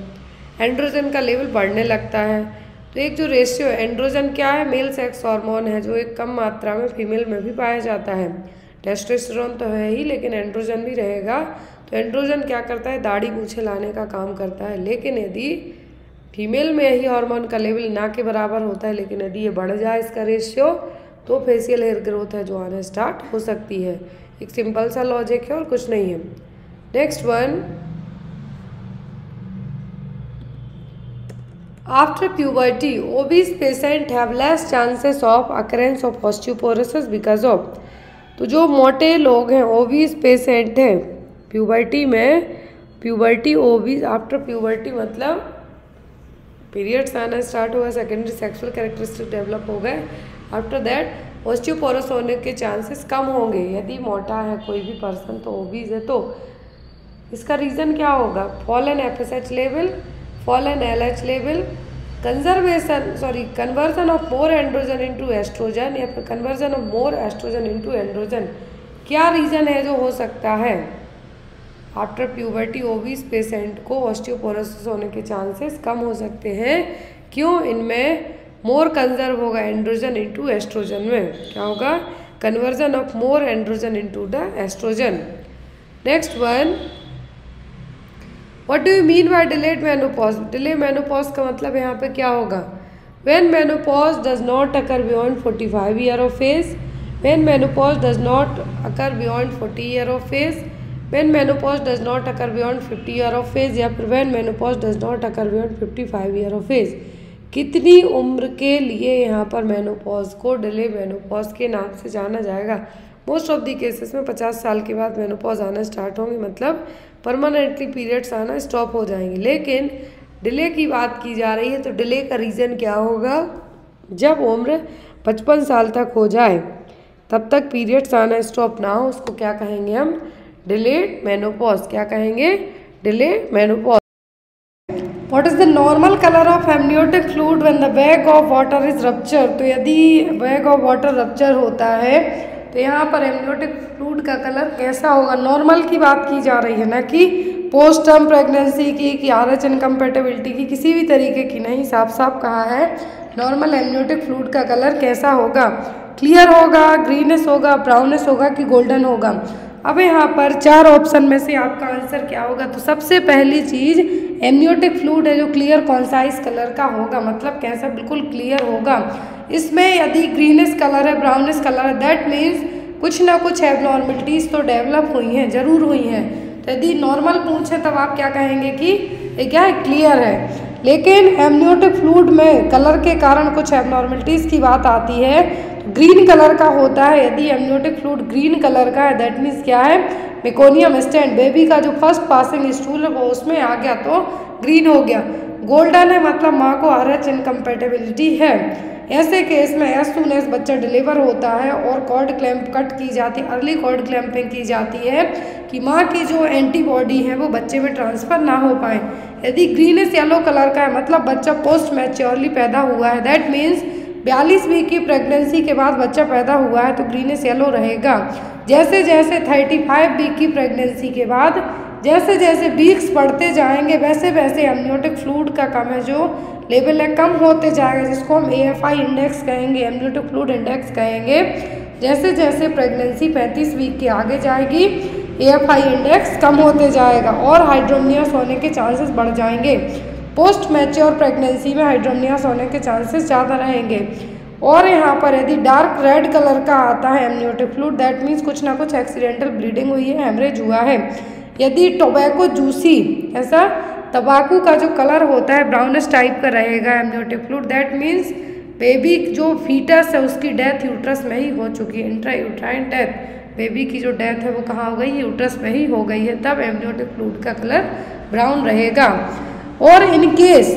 एंड्रोजन का लेवल बढ़ने लगता है। तो एक जो रेशियो एंड्रोजन क्या है? मेल सेक्स हार्मोन है, जो एक कम मात्रा में फीमेल में भी पाया जाता है। टेस्टोस्टेरोन तो है ही, लेकिन एंड्रोजन भी रहेगा। तो एंड्रोजन क्या करता है? दाढ़ी पूछे लाने का काम करता है। लेकिन यदि फीमेल में यही हार्मोन का लेवल ना के बराबर होता है, लेकिन यदि ये बढ़ जाए इसका रेशियो तो फेसियल हेयर ग्रोथ है जो आना स्टार्ट हो सकती है। एक सिंपल सा लॉजिक है और कुछ नहीं है। Next one after puberty obese patient have less chances of occurrence of osteoporosis because of तो जो मोटे लोग हैं ओबीज पेशेंट हैं प्यूबर्टी में प्यूबर्टी ओबीज आफ्टर प्यूबर्टी मतलब पीरियड्स आना स्टार्ट हुआ सेकेंडरी सेक्सुअल कैरेक्टरिस्टिक डेवलप हो गए। आफ्टर दैट ऑस्टियोपोरोस होने के चांसेस कम होंगे। यदि मोटा है, कोई भी पर्सन तो ओबीज है तो इसका रीज़न क्या होगा? Fall in F S H level fall in L H level conservation sorry conversion of more androgen into oestrogen या फिर conversion of more oestrogen into androgen क्या रीज़न है जो हो सकता है? आफ्टर प्यूबर्टी ओबीज पेशेंट को ऑस्टियोपोरोसिस होने के चांसेस कम हो सकते हैं। क्यों? इनमें मोर कंजर्व होगा एंड्रोजन इनटू एस्ट्रोजन में। क्या होगा? Conversion of more androgen into the oestrogen next one what do you mean by delayed menopause delay menopause का मतलब यहाँ पे क्या होगा? When menopause does not occur beyond forty five year of age when menopause does not occur beyond forty year of age when menopause does not occur beyond fifty year of age या फिर when menopause does not occur beyond fifty five year of age कितनी उम्र के लिए यहाँ पर मेनोपॉज को डिले मेनोपॉज के नाम से जाना जाएगा? मोस्ट ऑफ़ दी केसेस में पचास साल के बाद मेनोपॉज आना स्टार्ट होंगे मतलब परमानेंटली पीरियड्स आना स्टॉप हो जाएँगे। लेकिन डिले की बात की जा रही है तो डिले का रीज़न क्या होगा? जब उम्र पचपन साल तक हो जाए, तब तक पीरियड्स आना स्टॉप ना हो, उसको क्या कहेंगे हम? डिलेड मेनोपॉज क्या कहेंगे? Delay menopause what is the normal colour of amniotic fluid when the bag of water is rupture तो यदि बैग ऑफ़ वाटर रप्चर होता है तो यहाँ पर एमनियोटिक फ्लूड का कलर कैसा होगा? नॉर्मल की बात की जा रही है ना कि पोस्ट टर्म प्रेगनेंसी की, कि आर एच इनकम्पेटेबिलिटी की, किसी भी तरीके की नहीं साफ़ साफ़ कहा है। नॉर्मल एमनियोटिक फ्लूड का कलर कैसा होगा? क्लियर होगा ग्रीनिश होगा ब्राउनिश होगा कि गोल्डन होगा? अब यहाँ पर चार ऑप्शन में से आपका आंसर क्या होगा? तो सबसे पहली चीज़ एमनियोटिक फ्लूड है जो क्लियर कॉन्साइज कलर का होगा। मतलब कैसा? बिल्कुल क्लियर होगा। इसमें यदि ग्रीनिश कलर है ब्राउनिश कलर है दैट मीन्स कुछ ना कुछ एबनॉर्मलिटीज़ तो डेवलप हुई हैं, ज़रूर हुई हैं। तो यदि नॉर्मल पूछे तब आप क्या कहेंगे कि ये क्या है क्लियर है। लेकिन एमनियोटिक फ्लूड में कलर के कारण कुछ एबनॉर्मलिटीज़ की बात आती है ग्रीन कलर का होता है। यदि एमनियोटिक फ्लूड ग्रीन कलर का है दैट मीन्स क्या है? मेकोनियम स्टैंड बेबी का जो फ़र्स्ट पासिंग स्टूल है, वो उसमें आ गया तो ग्रीन हो गया। गोल्डन है मतलब माँ को आर एच इनकम्पेटेबिलिटी है। ऐसे केस में एज सुन एज बच्चा डिलीवर होता है और कॉर्ड क्लैम्प कट की जाती है अर्ली कॉर्ड क्लैम्पिंग की जाती है कि माँ की जो एंटीबॉडी है वो बच्चे में ट्रांसफ़र ना हो पाए। यदि ग्रीनिश येलो कलर का है मतलब बच्चा पोस्ट मैच्योरली पैदा हुआ है दैट मीन्स बयालीस वीक की प्रेगनेंसी के बाद बच्चा पैदा हुआ है तो ग्रीनिश येलो रहेगा। जैसे जैसे थर्टी फाइव वीक की प्रेगनेंसी के बाद, जैसे जैसे वीक्स बढ़ते जाएँगे, वैसे वैसे एमनियोटिक फ्लूड का कम है जो लेवल है, कम होते जाएगा, जिसको हम ए एफ़ आई इंडेक्स कहेंगे एमनियोटिक फ्लूड इंडेक्स कहेंगे जैसे जैसे प्रेगनेंसी 35 वीक के आगे जाएगी ए एफ़ आई इंडेक्स कम होते जाएगा और हाइड्रोमियस होने के चांसेस बढ़ जाएँगे। पोस्ट मैच्योर प्रेगनेंसी में हाइड्रोमियस होने के चांसेस ज़्यादा रहेंगे। और यहाँ पर यदि डार्क रेड कलर का आता है एमनियोटिक फ्लूड दैट मीन्स कुछ ना कुछ एक्सीडेंटल ब्लीडिंग हुई है हेमरेज हुआ है। यदि टोबैको जूसी ऐसा तबाकू का जो कलर होता है ब्राउनिश टाइप का रहेगा amniotic fluid that means baby जो फीटस है, उसकी डेथ यूट्रस में ही हो चुकी है. इंट्रा यूट्राइन डेथ बेबी की जो डेथ है, वो कहाँ हो गई यूट्रस में ही हो गई है. तब एमनियोटिक फ्लूड का कलर ब्राउन रहेगा. और इन केस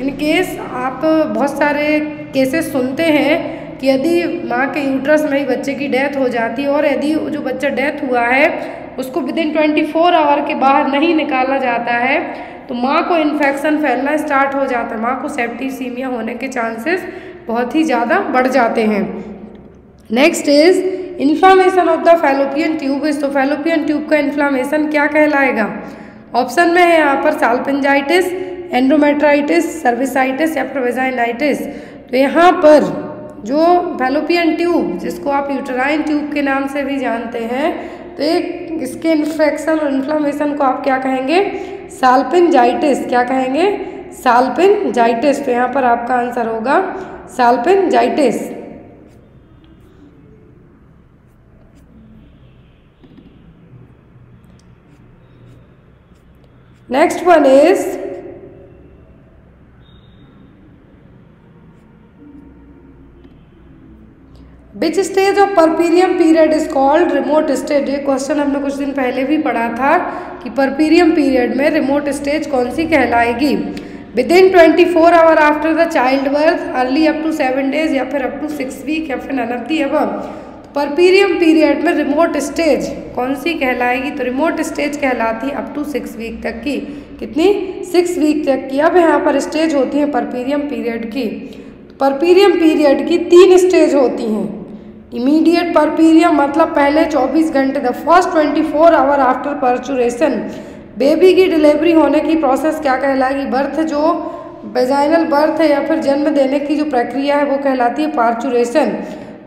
इन केस आप बहुत सारे केसेस सुनते हैं कि यदि माँ के यूट्रस में ही बच्चे की डेथ हो जाती है और यदि जो बच्चा डेथ हुआ है, उसको within twenty four hour के बाहर नहीं निकाला जाता है तो माँ को इन्फेक्शन फैलना स्टार्ट हो जाता है। माँ को सेप्टिसीमिया होने के चांसेस बहुत ही ज़्यादा बढ़ जाते हैं। Next is inflammation of the fallopian tube is तो फेलोपियन ट्यूब का इन्फ्लामेशन क्या कहलाएगा? ऑप्शन में है यहाँ पर साल्पेंजाइटिस एंड्रोमेट्राइटिस सर्विसाइटिस या प्रोवेजाइनाइटिस तो यहाँ पर जो फेलोपियन ट्यूब जिसको आप यूटराइन ट्यूब के नाम से भी जानते हैं तो एक इसके इन्फेक्शन और इन्फ्लामेशन को आप क्या कहेंगे? साल्पिन जाइटिस, क्या कहेंगे? साल्पिन जाइटिस तो यहाँ पर आपका आंसर होगा salpingitis. Next one is which stage of puerperium period is called remote stage ये क्वेश्चन हमने कुछ दिन पहले भी पढ़ा था कि परपीरियम पीरियड में रिमोट स्टेज कौन सी कहलाएगी? Within twenty four hour after the child birth early up to seven days या फिर अप टू सिक्स वीक या फिर नन दी अब परपीरियम पीरियड में रिमोट स्टेज कौन सी कहलाएगी? तो रिमोट स्टेज कहलाती है अप टू सिक्स वीक तक की। कितनी? सिक्स वीक तक की। अब यहाँ पर स्टेज होती है परपीरियम पीरियड की। परपीरियम पीरियड की तीन स्टेज होती हैं। इमीडिएट परपीरियम मतलब पहले 24 घंटे the first 24 four hour after parturition baby की डिलीवरी होने की प्रोसेस क्या कहलाएगी? बर्थ जो बेजाइनल बर्थ है या फिर जन्म देने की जो प्रक्रिया है, वो कहलाती है पार्चुरेशन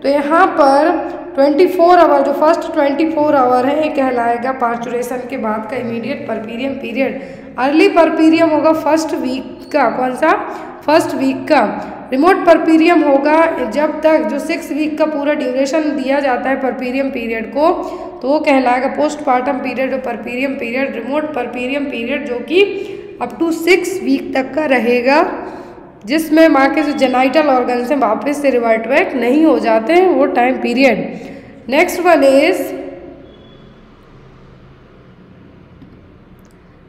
तो यहाँ पर 24 आवर जो फ़र्स्ट 24 आवर है, ये कहलाएगा पार्चुरेशन के बाद का immediate puerperium period early puerperium होगा फ़र्स्ट वीक का, कौन सा? फ़र्स्ट वीक का। रिमोट परपीरियम होगा जब तक जो सिक्स वीक का पूरा ड्यूरेशन दिया जाता है परपीरियम पीरियड को तो वो कहलाएगा पोस्टमार्टम पीरियड और puerperium period remote puerperium period जो कि अप टू सिक्स वीक तक का रहेगा, जिसमें माँ के जो जेनाइटल ऑर्गन से वापस से रिवर्ट बैक नहीं हो जाते हैं, वो time period next one is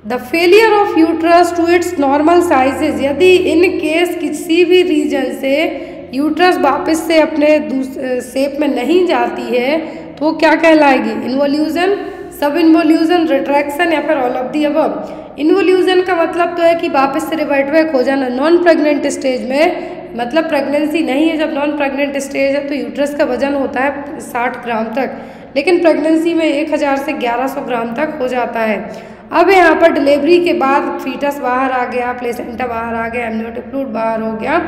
the failure of uterus to its normal sizes यदि इन केस किसी भी रीजन से यूट्रस वापस से अपने शेप में नहीं जाती है तो क्या कहलाएगी? इन्वोल्यूजन सब इन्वोल्यूजन रिट्रैक्शन या फिर ऑल ऑफ़ दी अब इन्वोल्यूजन का मतलब तो है कि वापस से रिवर्ट बैक हो जाना नॉन प्रेग्नेंट स्टेज में। मतलब प्रेगनेंसी नहीं है, जब नॉन प्रेग्नेंट स्टेज है तो यूट्रस का वज़न होता है साठ ग्राम तक। लेकिन प्रेगनेंसी में एक हज़ार से ग्यारह सौ ग्राम तक हो जाता है। अब यहाँ पर डिलीवरी के बाद फीटस बाहर आ गया प्लेसेंटा बाहर आ गया एमनियोटिक फ्लूड बाहर हो गया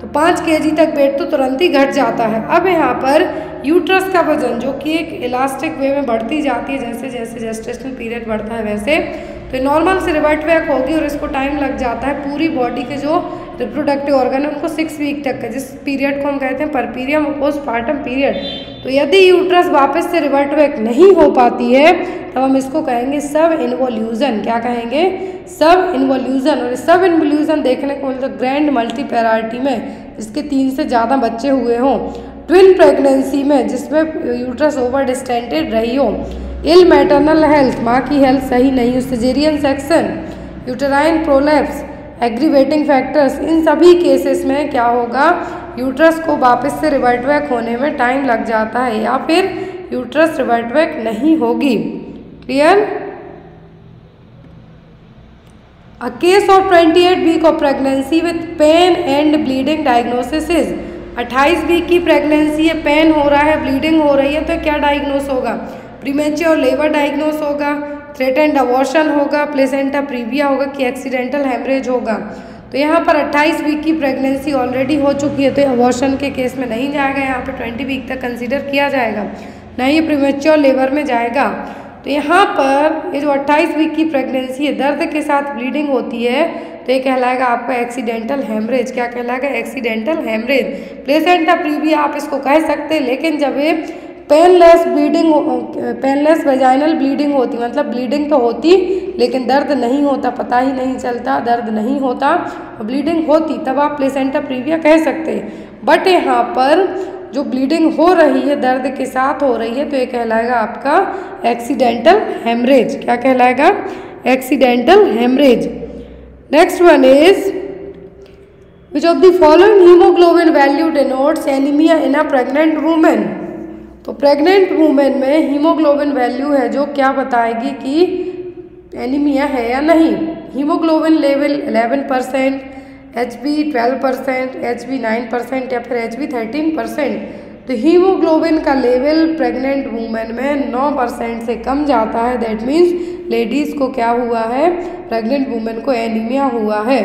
तो पाँच के तक वेट तो तुरंत ही घट जाता है। अब यहाँ पर यूट्रस का वज़न, जो कि एक इलास्टिक वे में बढ़ती जाती है जैसे जैसे जेस्टेशनल पीरियड बढ़ता है, वैसे तो नॉर्मल से रिवर्ट बैक होगी और इसको टाइम लग जाता है पूरी बॉडी के जो रिप्रोडक्टिव ऑर्गन है, उनको सिक्स वीक तक का, जिस पीरियड को हम कहते हैं पर पीरियम पोस्टमार्टम पीरियड तो यदि यूट्रस वापस से रिवर्ट बैक नहीं हो पाती है, तब हम इसको कहेंगे सब इन्वोल्यूजन क्या कहेंगे? सब इन्वोल्यूजन और सब इन्वोल्यूजन देखने को मिलता है ग्रैंड मल्टी पैरार्टी में, जिसके तीन से ज़्यादा बच्चे हुए हों। ट्विन प्रेगनेंसी में, जिसमें यूट्रस ओवर डिस्टेंटेड रही हो। इल मैटरनल हेल्थ माँ की हेल्थ सही नहीं caesarean section uterine prolapse aggravating factors इन सभी केसेस में क्या होगा? यूट्रस को वापस से रिवर्ट बैक होने में टाइम लग जाता है या फिर यूट्रस रिवर्ट बैक नहीं होगी। Clear a case of 28 week of pregnancy with pain and bleeding diagnosis is 28 week की प्रेगनेंसी है पेन हो रहा है ब्लीडिंग हो रही है तो क्या डायग्नोस होगा? प्रीमेच्योर लेबर डायग्नोस होगा थ्रेटेंड अवॉर्शन होगा प्लेसेंटा प्रीविया होगा कि एक्सीडेंटल हेमरेज होगा। तो यहाँ पर 28 वीक की प्रेगनेंसी ऑलरेडी हो चुकी है तो अवॉर्शन के केस में नहीं जाएगा, यहाँ पर 20 वीक तक कंसीडर किया जाएगा। ना ये प्रीमेच्योर लेबर में जाएगा। तो यहाँ पर ये जो 28 वीक की प्रेगनेंसी है, दर्द के साथ ब्लीडिंग होती है तो ये कहलाएगा आपका एक्सीडेंटल हेमरेज क्या कहलाएगा? एक्सीडेंटल हेमरेज प्लेसेंटा प्रीविया आप इसको कह सकते हैं, लेकिन जब ये painless bleeding painless vaginal bleeding होती मतलब ब्लीडिंग तो होती, लेकिन दर्द नहीं होता, पता ही नहीं चलता, दर्द नहीं होता। ब्लीडिंग होती, तब आप प्लेसेंटा प्रीविया कह सकते बट यहाँ पर जो ब्लीडिंग हो रही है, दर्द के साथ हो रही है तो ये कहलाएगा आपका एक्सीडेंटल हेमरेज क्या कहलाएगा? Accidental haemorrhage next one is which of the following haemoglobin value denotes anaemia in a pregnant women तो प्रेग्नेंट वूमेन में हीमोग्लोबिन वैल्यू है जो क्या बताएगी कि एनीमिया है या नहीं? Haemoglobin level 11 percent H B twelve percent H B nine percent या फिर एच बी थर्टीन परसेंट तो हीमोग्लोबिन का लेवल प्रेग्नेंट वूमेन में 9 परसेंट से कम जाता है। दैट मीन्स लेडीज़ को क्या हुआ है? प्रेग्नेंट वूमेन को एनीमिया हुआ है।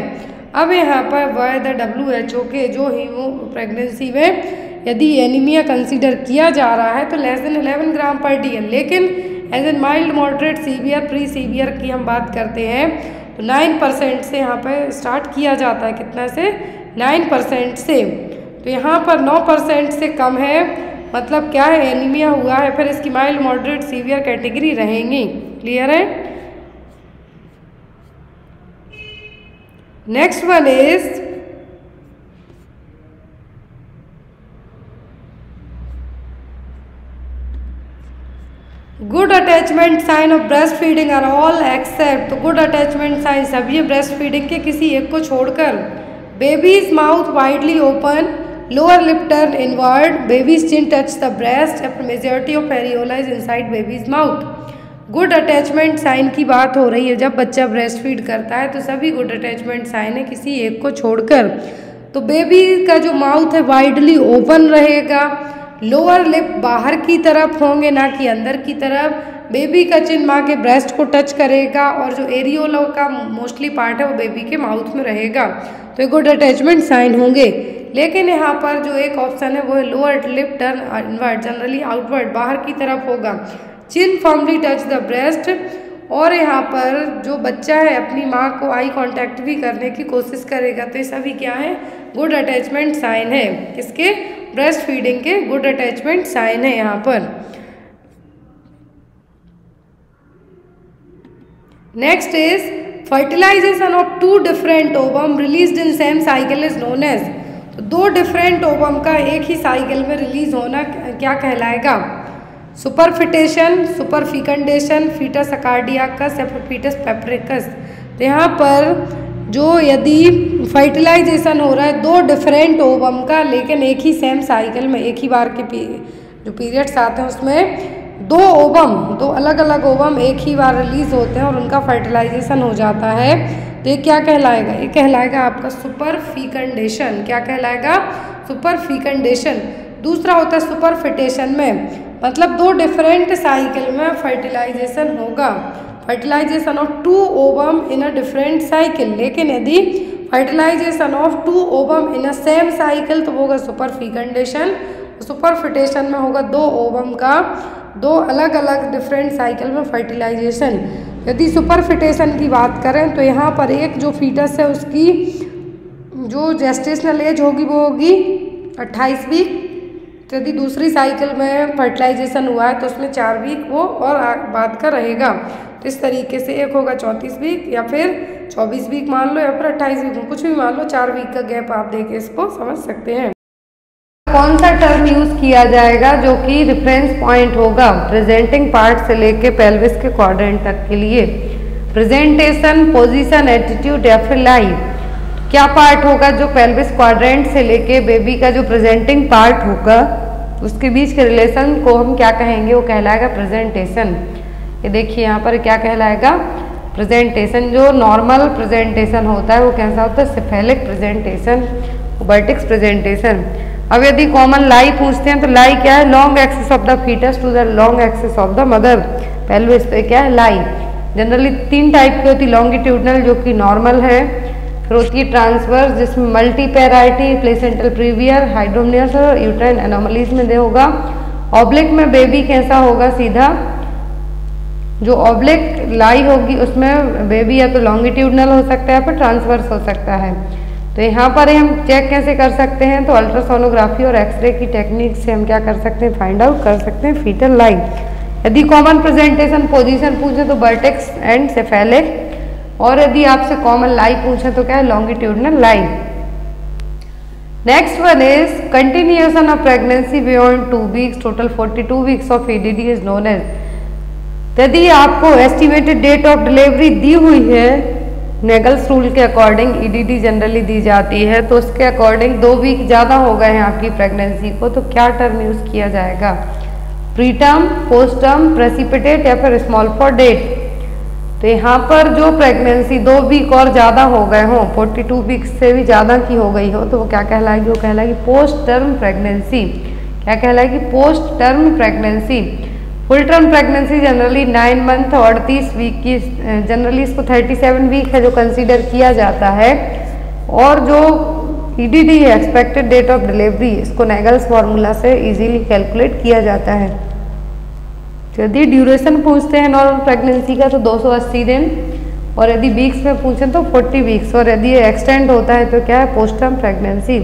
अब यहाँ पर by the W H O के जो हीमो प्रेगनेंसी में यदि एनीमिया कंसीडर किया जा रहा है तो लेस देन 11 ग्राम पर डी लेकिन as an mild moderate severe pre severe की हम बात करते हैं तो नाइन परसेंट से यहाँ पर स्टार्ट किया जाता है। कितना से? नाइन परसेंट से। तो यहाँ पर नौ परसेंट से कम है मतलब क्या है? एनीमिया हुआ है, फिर इसकी माइल्ड मॉडरेट सीवियर कैटेगरी रहेंगी। क्लियर है? Next one is good attachment sign of breast feeding are all except good attachment sign सभी ब्रेस्ट फीडिंग के किसी एक को छोड़कर baby's mouth widely open lower lip turn inward baby's chin touch the breast F majority of areola is inside baby's mouth good attachment sign की बात हो रही है, जब बच्चा ब्रेस्ट फ़ीड करता है तो सभी गुड अटैचमेंट साइन है किसी एक को छोड़कर। तो बेबी का जो माउथ है वाइडली ओपन रहेगा लोअर लिप बाहर की तरफ़ होंगे, ना कि अंदर की तरफ़। बेबी का चिन्ह माँ के ब्रेस्ट को टच करेगा और जो एरियोलो का मोस्टली पार्ट है, वो बेबी के माउथ में रहेगा। तो गुड अटैचमेंट साइन होंगे। लेकिन यहाँ पर जो एक ऑप्शन है, वो है lower lip turn inward generally outward बाहर की तरफ़ होगा। Chin formally touch the breast और यहाँ पर जो बच्चा है, अपनी माँ को आई कांटेक्ट भी करने की कोशिश करेगा। तो ये सभी क्या है? गुड अटैचमेंट साइन है। किसके? ब्रेस्ट फीडिंग के गुड अटैचमेंट साइन है यहाँ पर। Next is fertilization of two different ovum release in same cycle is known as दो डिफरेंट ओवम का एक ही साइकिल में रिलीज़ होना क्या कहलाएगा? सुपरफिटेशन सुपरफिकंडेशन फीटस अकार्डियाकस या फिर फीटस पेपरिकस। तो यहाँ पर जो यदि फर्टिलाइजेशन हो रहा है दो डिफरेंट ओवम का लेकिन एक ही सेम साइकिल में एक ही बार के पी, जो पीरियड्स आते हैं उसमें दो ओवम दो अलग अलग ओवम एक ही बार रिलीज़ होते हैं और उनका फर्टिलाइजेशन हो जाता है। तो ये क्या कहलाएगा? ये कहलाएगा आपका सुपर फीकंडेशन क्या कहलाएगा? सुपर फीकंडेशन दूसरा होता है सुपर फिटेशन में। मतलब दो डिफरेंट साइकिल में फर्टिलाइजेशन होगा। Fertilization of two ovum in a different cycle लेकिन यदि fertilization of two ovum in a same cycle तो वो होगा सुपर फिकंडेशन सुपर फिटेशन में होगा दो ओवम का, दो अलग अलग डिफरेंट साइकिल में फर्टिलाइजेशन यदि सुपर फिटेशन की बात करें तो यहाँ पर एक जो फीटस है, उसकी जो जेस्टेशनल एज होगी, वो होगी अट्ठाईस वीक तो यदि दूसरी साइकिल में फर्टिलाइजेशन हुआ है तो उसमें चार वीक वो और बाद का रहेगा। तो इस तरीके से एक होगा चौंतीस वीक या फिर चौबीस वीक मान लो या फिर अट्ठाईस वीक कुछ भी मान लो, चार वीक का गैप आप देके इसको समझ सकते हैं। कौन सा टर्म यूज़ किया जाएगा जो कि रेफरेंस पॉइंट होगा? प्रेजेंटिंग पार्ट से लेके पेल्विस के क्वाड्रेंट तक के लिए। प्रेजेंटेशन पोजीशन एटीट्यूड या फिर लाइफ क्या पार्ट होगा जो पेल्विस क्वाड्रेंट से लेके बेबी का जो प्रेजेंटिंग पार्ट होगा? उसके बीच के रिलेशन को हम क्या कहेंगे? वो कहलाएगा प्रेजेंटेशन ये देखिए यहाँ पर क्या कहलाएगा? प्रेजेंटेशन जो नॉर्मल प्रेजेंटेशन होता है, वो कैसा होता है? सिफेलिक प्रेजेंटेशन बर्टिक्स प्रेजेंटेशन अब यदि कॉमन लाई पूछते हैं तो लाई क्या है? Long axis of the foetus to the long axis of the mother pelvis तो क्या है? लाई जनरली तीन टाइप की होती लॉन्गिट्यूडनल जो कि नॉर्मल है है ट्रांसवर्स जिसमें multi parity placental praevia hydramnios और यूट्राइन एनोमलीज में दे होगा। ऑब्लिक में बेबी कैसा होगा सीधा? जो ऑब्लिक लाई होगी, उसमें बेबी या तो लॉन्गिट्यूडनल हो सकता है फिर ट्रांसवर्स हो सकता है। तो यहाँ पर हम चेक कैसे कर सकते हैं? तो अल्ट्रासोनोग्राफी और एक्सरे की टेक्निक से हम क्या कर सकते हैं? फाइंड आउट कर सकते हैं फीटल लाइन यदि कॉमन प्रेजेंटेशन पोजीशन पूछे तो बर्टेक्स एंड सेफेलिक और यदि आपसे कॉमन लाई पूछे तो क्या है? Longitudinal line next one is continuation of pregnancy beyond two weeks total 42 weeks of EDD is known as यदि आपको एस्टिमेटेड डेट ऑफ़ डिलीवरी दी हुई है नेगल्स रूल के अकॉर्डिंग ईडीडी जनरली दी जाती है तो उसके अकॉर्डिंग दो वीक ज़्यादा हो गए हैं आपकी प्रेगनेंसी को तो क्या टर्म यूज़ किया जाएगा? प्रीटर्म पोस्टर्म प्रेसिपिटेट या फिर स्मॉल फॉर डेट तो यहाँ पर जो प्रेगनेंसी दो वीक और ज़्यादा हो गए हों 42 वीक्स से भी ज़्यादा की हो गई हो तो वो क्या कहलाएगी? वो कहलाएगी पोस्ट टर्म प्रेगनेंसी क्या कहलाएगी? Post term pregnancy full term pregnancy generally nine month और अड़तीस वीक की जनरली इसको 37 वीक है जो कंसीडर किया जाता है। और जो ईडीडी है एक्सपेक्टेड डेट ऑफ़ डिलीवरी इसको नेगल्स फार्मूला से इजीली कैलकुलेट किया जाता है। यदि ड्यूरेशन पूछते हैं नॉर्मल प्रेगनेंसी का तो 280 दिन। और यदि वीक्स में पूछें तो 40 वीक्स और यदि एक्सटेंड होता है तो क्या है? पोस्टर्म प्रेगनेंसी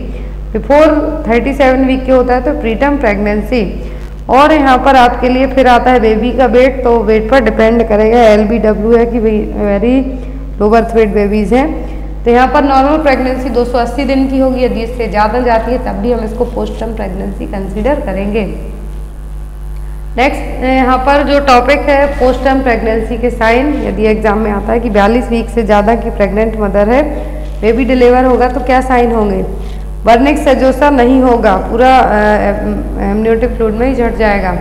बिफोर 37 वीक के होता है तो प्रीटर्म प्रेगनेंसी और यहाँ पर आपके लिए फिर आता है बेबी का वेट तो वेट पर डिपेंड करेगा। एल बी डब्ल्यू है कि very low birth weight babies हैं। तो यहाँ पर नॉर्मल प्रेगनेंसी 280 दिन की होगी। यदि इससे ज़्यादा जाती है, तब भी हम इसको पोस्टर्म प्रेगनेंसी कंसिडर करेंगे। नेक्स्ट यहाँ पर जो टॉपिक है पोस्ट टर्म प्रेगनेंसी के साइन यदि एग्ज़ाम में आता है कि 42 वीक से ज़्यादा की प्रेग्नेंट मदर है बेबी डिलीवर होगा तो क्या साइन होंगे? वर्निक सजोसा नहीं होगा, पूरा एमनियोटिक फ्लूड में ही झट जाएगा।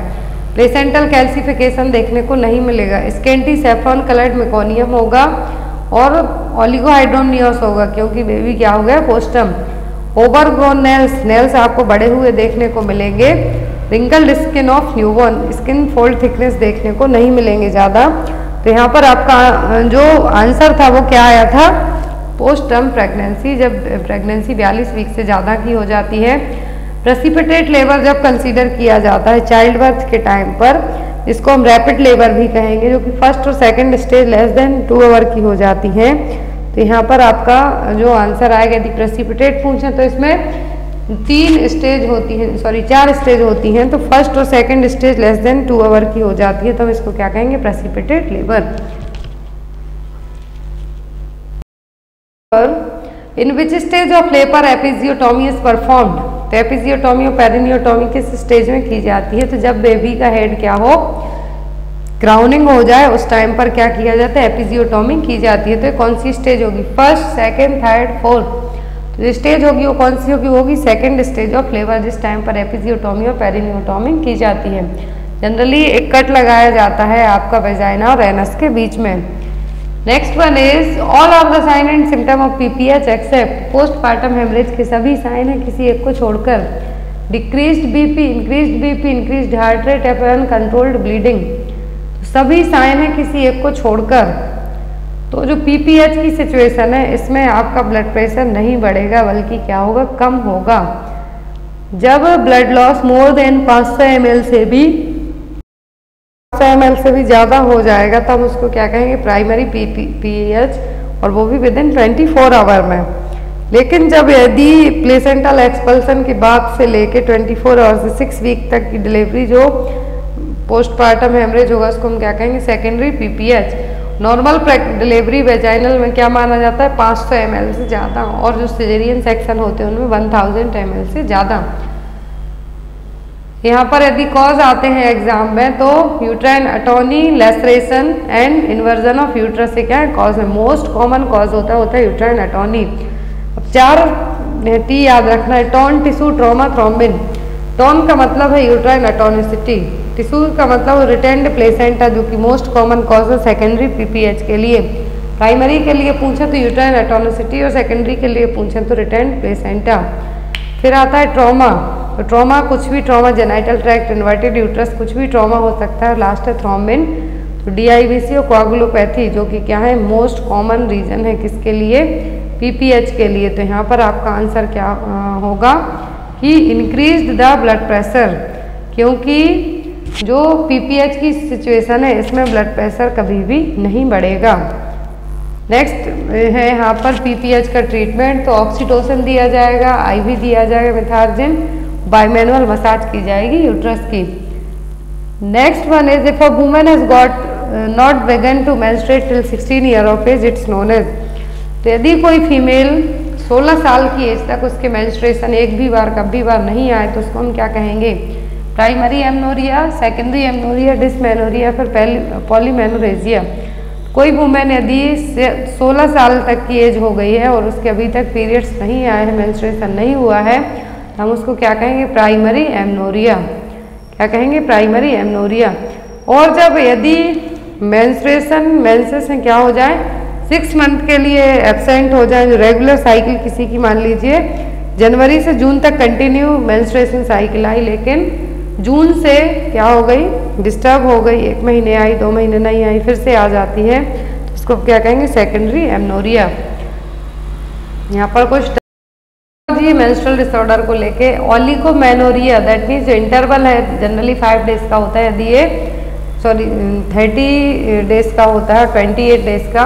प्लेसेंटल कैल्सिफिकेशन देखने को नहीं मिलेगा। स्केंटी सेफ्रॉन कलर्ड मेकोनियम होगा और ओलिगोहाइड्रोनियस होगा, क्योंकि बेबी क्या हो गया postterm over grown nails nails आपको बड़े हुए देखने को मिलेंगे। Wrinkled skin of newborn, skin fold thickness देखने को नहीं मिलेंगे ज़्यादा। तो यहाँ पर आपका जो आंसर था वो क्या आया था? पोस्ट टर्म प्रेगनेंसी, जब प्रेगनेंसी 42 वीक से ज़्यादा की हो जाती है। प्रेसिपिटेट लेबर जब कंसीडर किया जाता है चाइल्ड बर्थ के टाइम पर इसको हम रैपिड लेबर भी कहेंगे, जो कि फ़र्स्ट और second stage less than two hour की हो जाती हैं। तो यहाँ पर आपका जो आंसर आएगा, यदि प्रेसिपिटेट पूछें तो इसमें तीन स्टेज होती हैं सॉरी चार स्टेज होती हैं तो फ़र्स्ट और second stage less than two hour की हो जाती है तो हम इसको क्या कहेंगे? Precipitate labour in which stage of labour episiotomy is performed तो एपिजियोटोमी और पेरिनियोटोमी किस स्टेज में की जाती है? तो जब बेबी का हेड क्या हो? क्राउनिंग हो जाए, उस टाइम पर क्या किया जाता है? एपिजियोटोमी की जाती है तो कौन सी स्टेज होगी? फ़र्स्ट सेकेंड थर्ड फोर्थ तो जो स्टेज होगी, वो कौन सी होगी? वो होगी सेकेंड स्टेज ऑफ़ लेबर जिस टाइम पर एपिजियोटोमी और पेरिनियोटोमी की जाती है। जनरली एक कट लगाया जाता है आपका वेजाइना और एनस के बीच में। Next one is all of the sign and symptom of PPH except postpartum haemorrhage के सभी साइन है, किसी एक को छोड़कर। Decrease BP increase BP increase heart rate एपन controlled bleeding सभी साइन है, किसी एक को छोड़कर। तो जो पीपीएच की सिचुएशन है, इसमें आपका ब्लड प्रेशर नहीं बढ़ेगा, बल्कि क्या होगा? कम होगा। जब blood loss more than 500 M से भी 500 एम से भी ज़्यादा हो जाएगा, तब उसको क्या कहेंगे? प्राइमरी पीपीएच और वो भी विद इन ट्वेंटी आवर में। लेकिन जब यदि प्लेसेंटल एक्सपल्सन के बाद से लेके 24 आवर से सिक्स वीक तक की डिलीवरी जो पोस्टमार्टम हेमरेज होगा, उसको हम क्या कहेंगे? Secondary PPH normal delivery vaginal में क्या माना जाता है? 500 सौ से ज़्यादा। और जो सिजेरियन सेक्शन होते हैं, उनमें 1000 एम से ज़्यादा। यहाँ पर यदि कॉज आते हैं एग्ज़ाम में तो uterine atony laceration and inversion of uterus से क्या है? कॉज है। मोस्ट कॉमन कॉज होता है होता है यूट्राइन अटोनी अब चार टी याद रखना है। Tone tissue trauma thrombin tone का मतलब है यूट्राइन अटोनिसिटी टिश्यू का मतलब रिटेंड प्लेसेंटा जो कि मोस्ट कॉमन कॉज है सेकेंडरी पीपीएच के लिए प्राइमरी के लिए पूछें तो यूट्राइन एटोनोसिटी और सेकेंडरी के लिए पूछें तो रिटेंड प्लेसेंटा फिर आता है ट्रॉमा तो ट्रॉमा कुछ भी trauma genital tract inverted uterus कुछ भी ट्रॉमा हो सकता है। लास्ट है थ्रोमिन तो डीआईबीसी और कोगुलोपैथी जो कि क्या है? मोस्ट कॉमन रीजन है किसके लिए? पीपीएच के लिए। तो यहाँ पर आपका आंसर क्या होगा कि इंक्रीज द ब्लड प्रेशर क्योंकि जो पीपीएच की सिचुएशन है, इसमें ब्लड प्रेशर कभी भी नहीं बढ़ेगा। नेक्स्ट है यहाँ पर पीपीएच का ट्रीटमेंट तो ऑक्सीटोसिन दिया जाएगा आईवी दिया जाएगा मिथार्जिन बायोमैनुअल मसाज की जाएगी यूट्रस की। Next one is if a women has got not begun to menstruate till 16 year of age it's known as तो यदि कोई फीमेल 16 साल की एज तक उसके मेंस्ट्रुएशन एक भी बार, कभी बार नहीं आए तो उसको हम क्या कहेंगे? Primary amenorrhoea secondary amenorrhoea dysmenorrhoea फिर पॉलीमेनोरेजिया कोई वुमेन यदि 16 साल तक की एज हो गई है और उसके अभी तक पीरियड्स नहीं आए हैं मेंस्ट्रुएशन नहीं हुआ है, हम उसको क्या कहेंगे? प्राइमरी एमनोरिया क्या कहेंगे? प्राइमरी एमनोरिया और जब यदि मेंस्ट्रुएशन मेंसेस क्या हो जाए? सिक्स मंथ के लिए एबसेंट हो जाए, जो रेगुलर साइकिल किसी की, मान लीजिए, जनवरी से जून तक कंटिन्यू मेंस्ट्रुएशन साइकिल आई, लेकिन जून से क्या हो गई? डिस्टर्ब हो गई। एक महीने आई, दो महीने नहीं आई, फिर से आ जाती है। उसको क्या कहेंगे? सेकेंडरी एमनोरिया यहाँ पर कुछ जी मेंस्ट्रुअल डिसऑर्डर को लेके ऑलिगोमेनोरिया दैट मीन्स इंटरवल है। जनरली फाइव डेज़ का होता है। यदि ये सॉरी थर्टी डेज़ का होता है ट्वेंटी एट डेज़ का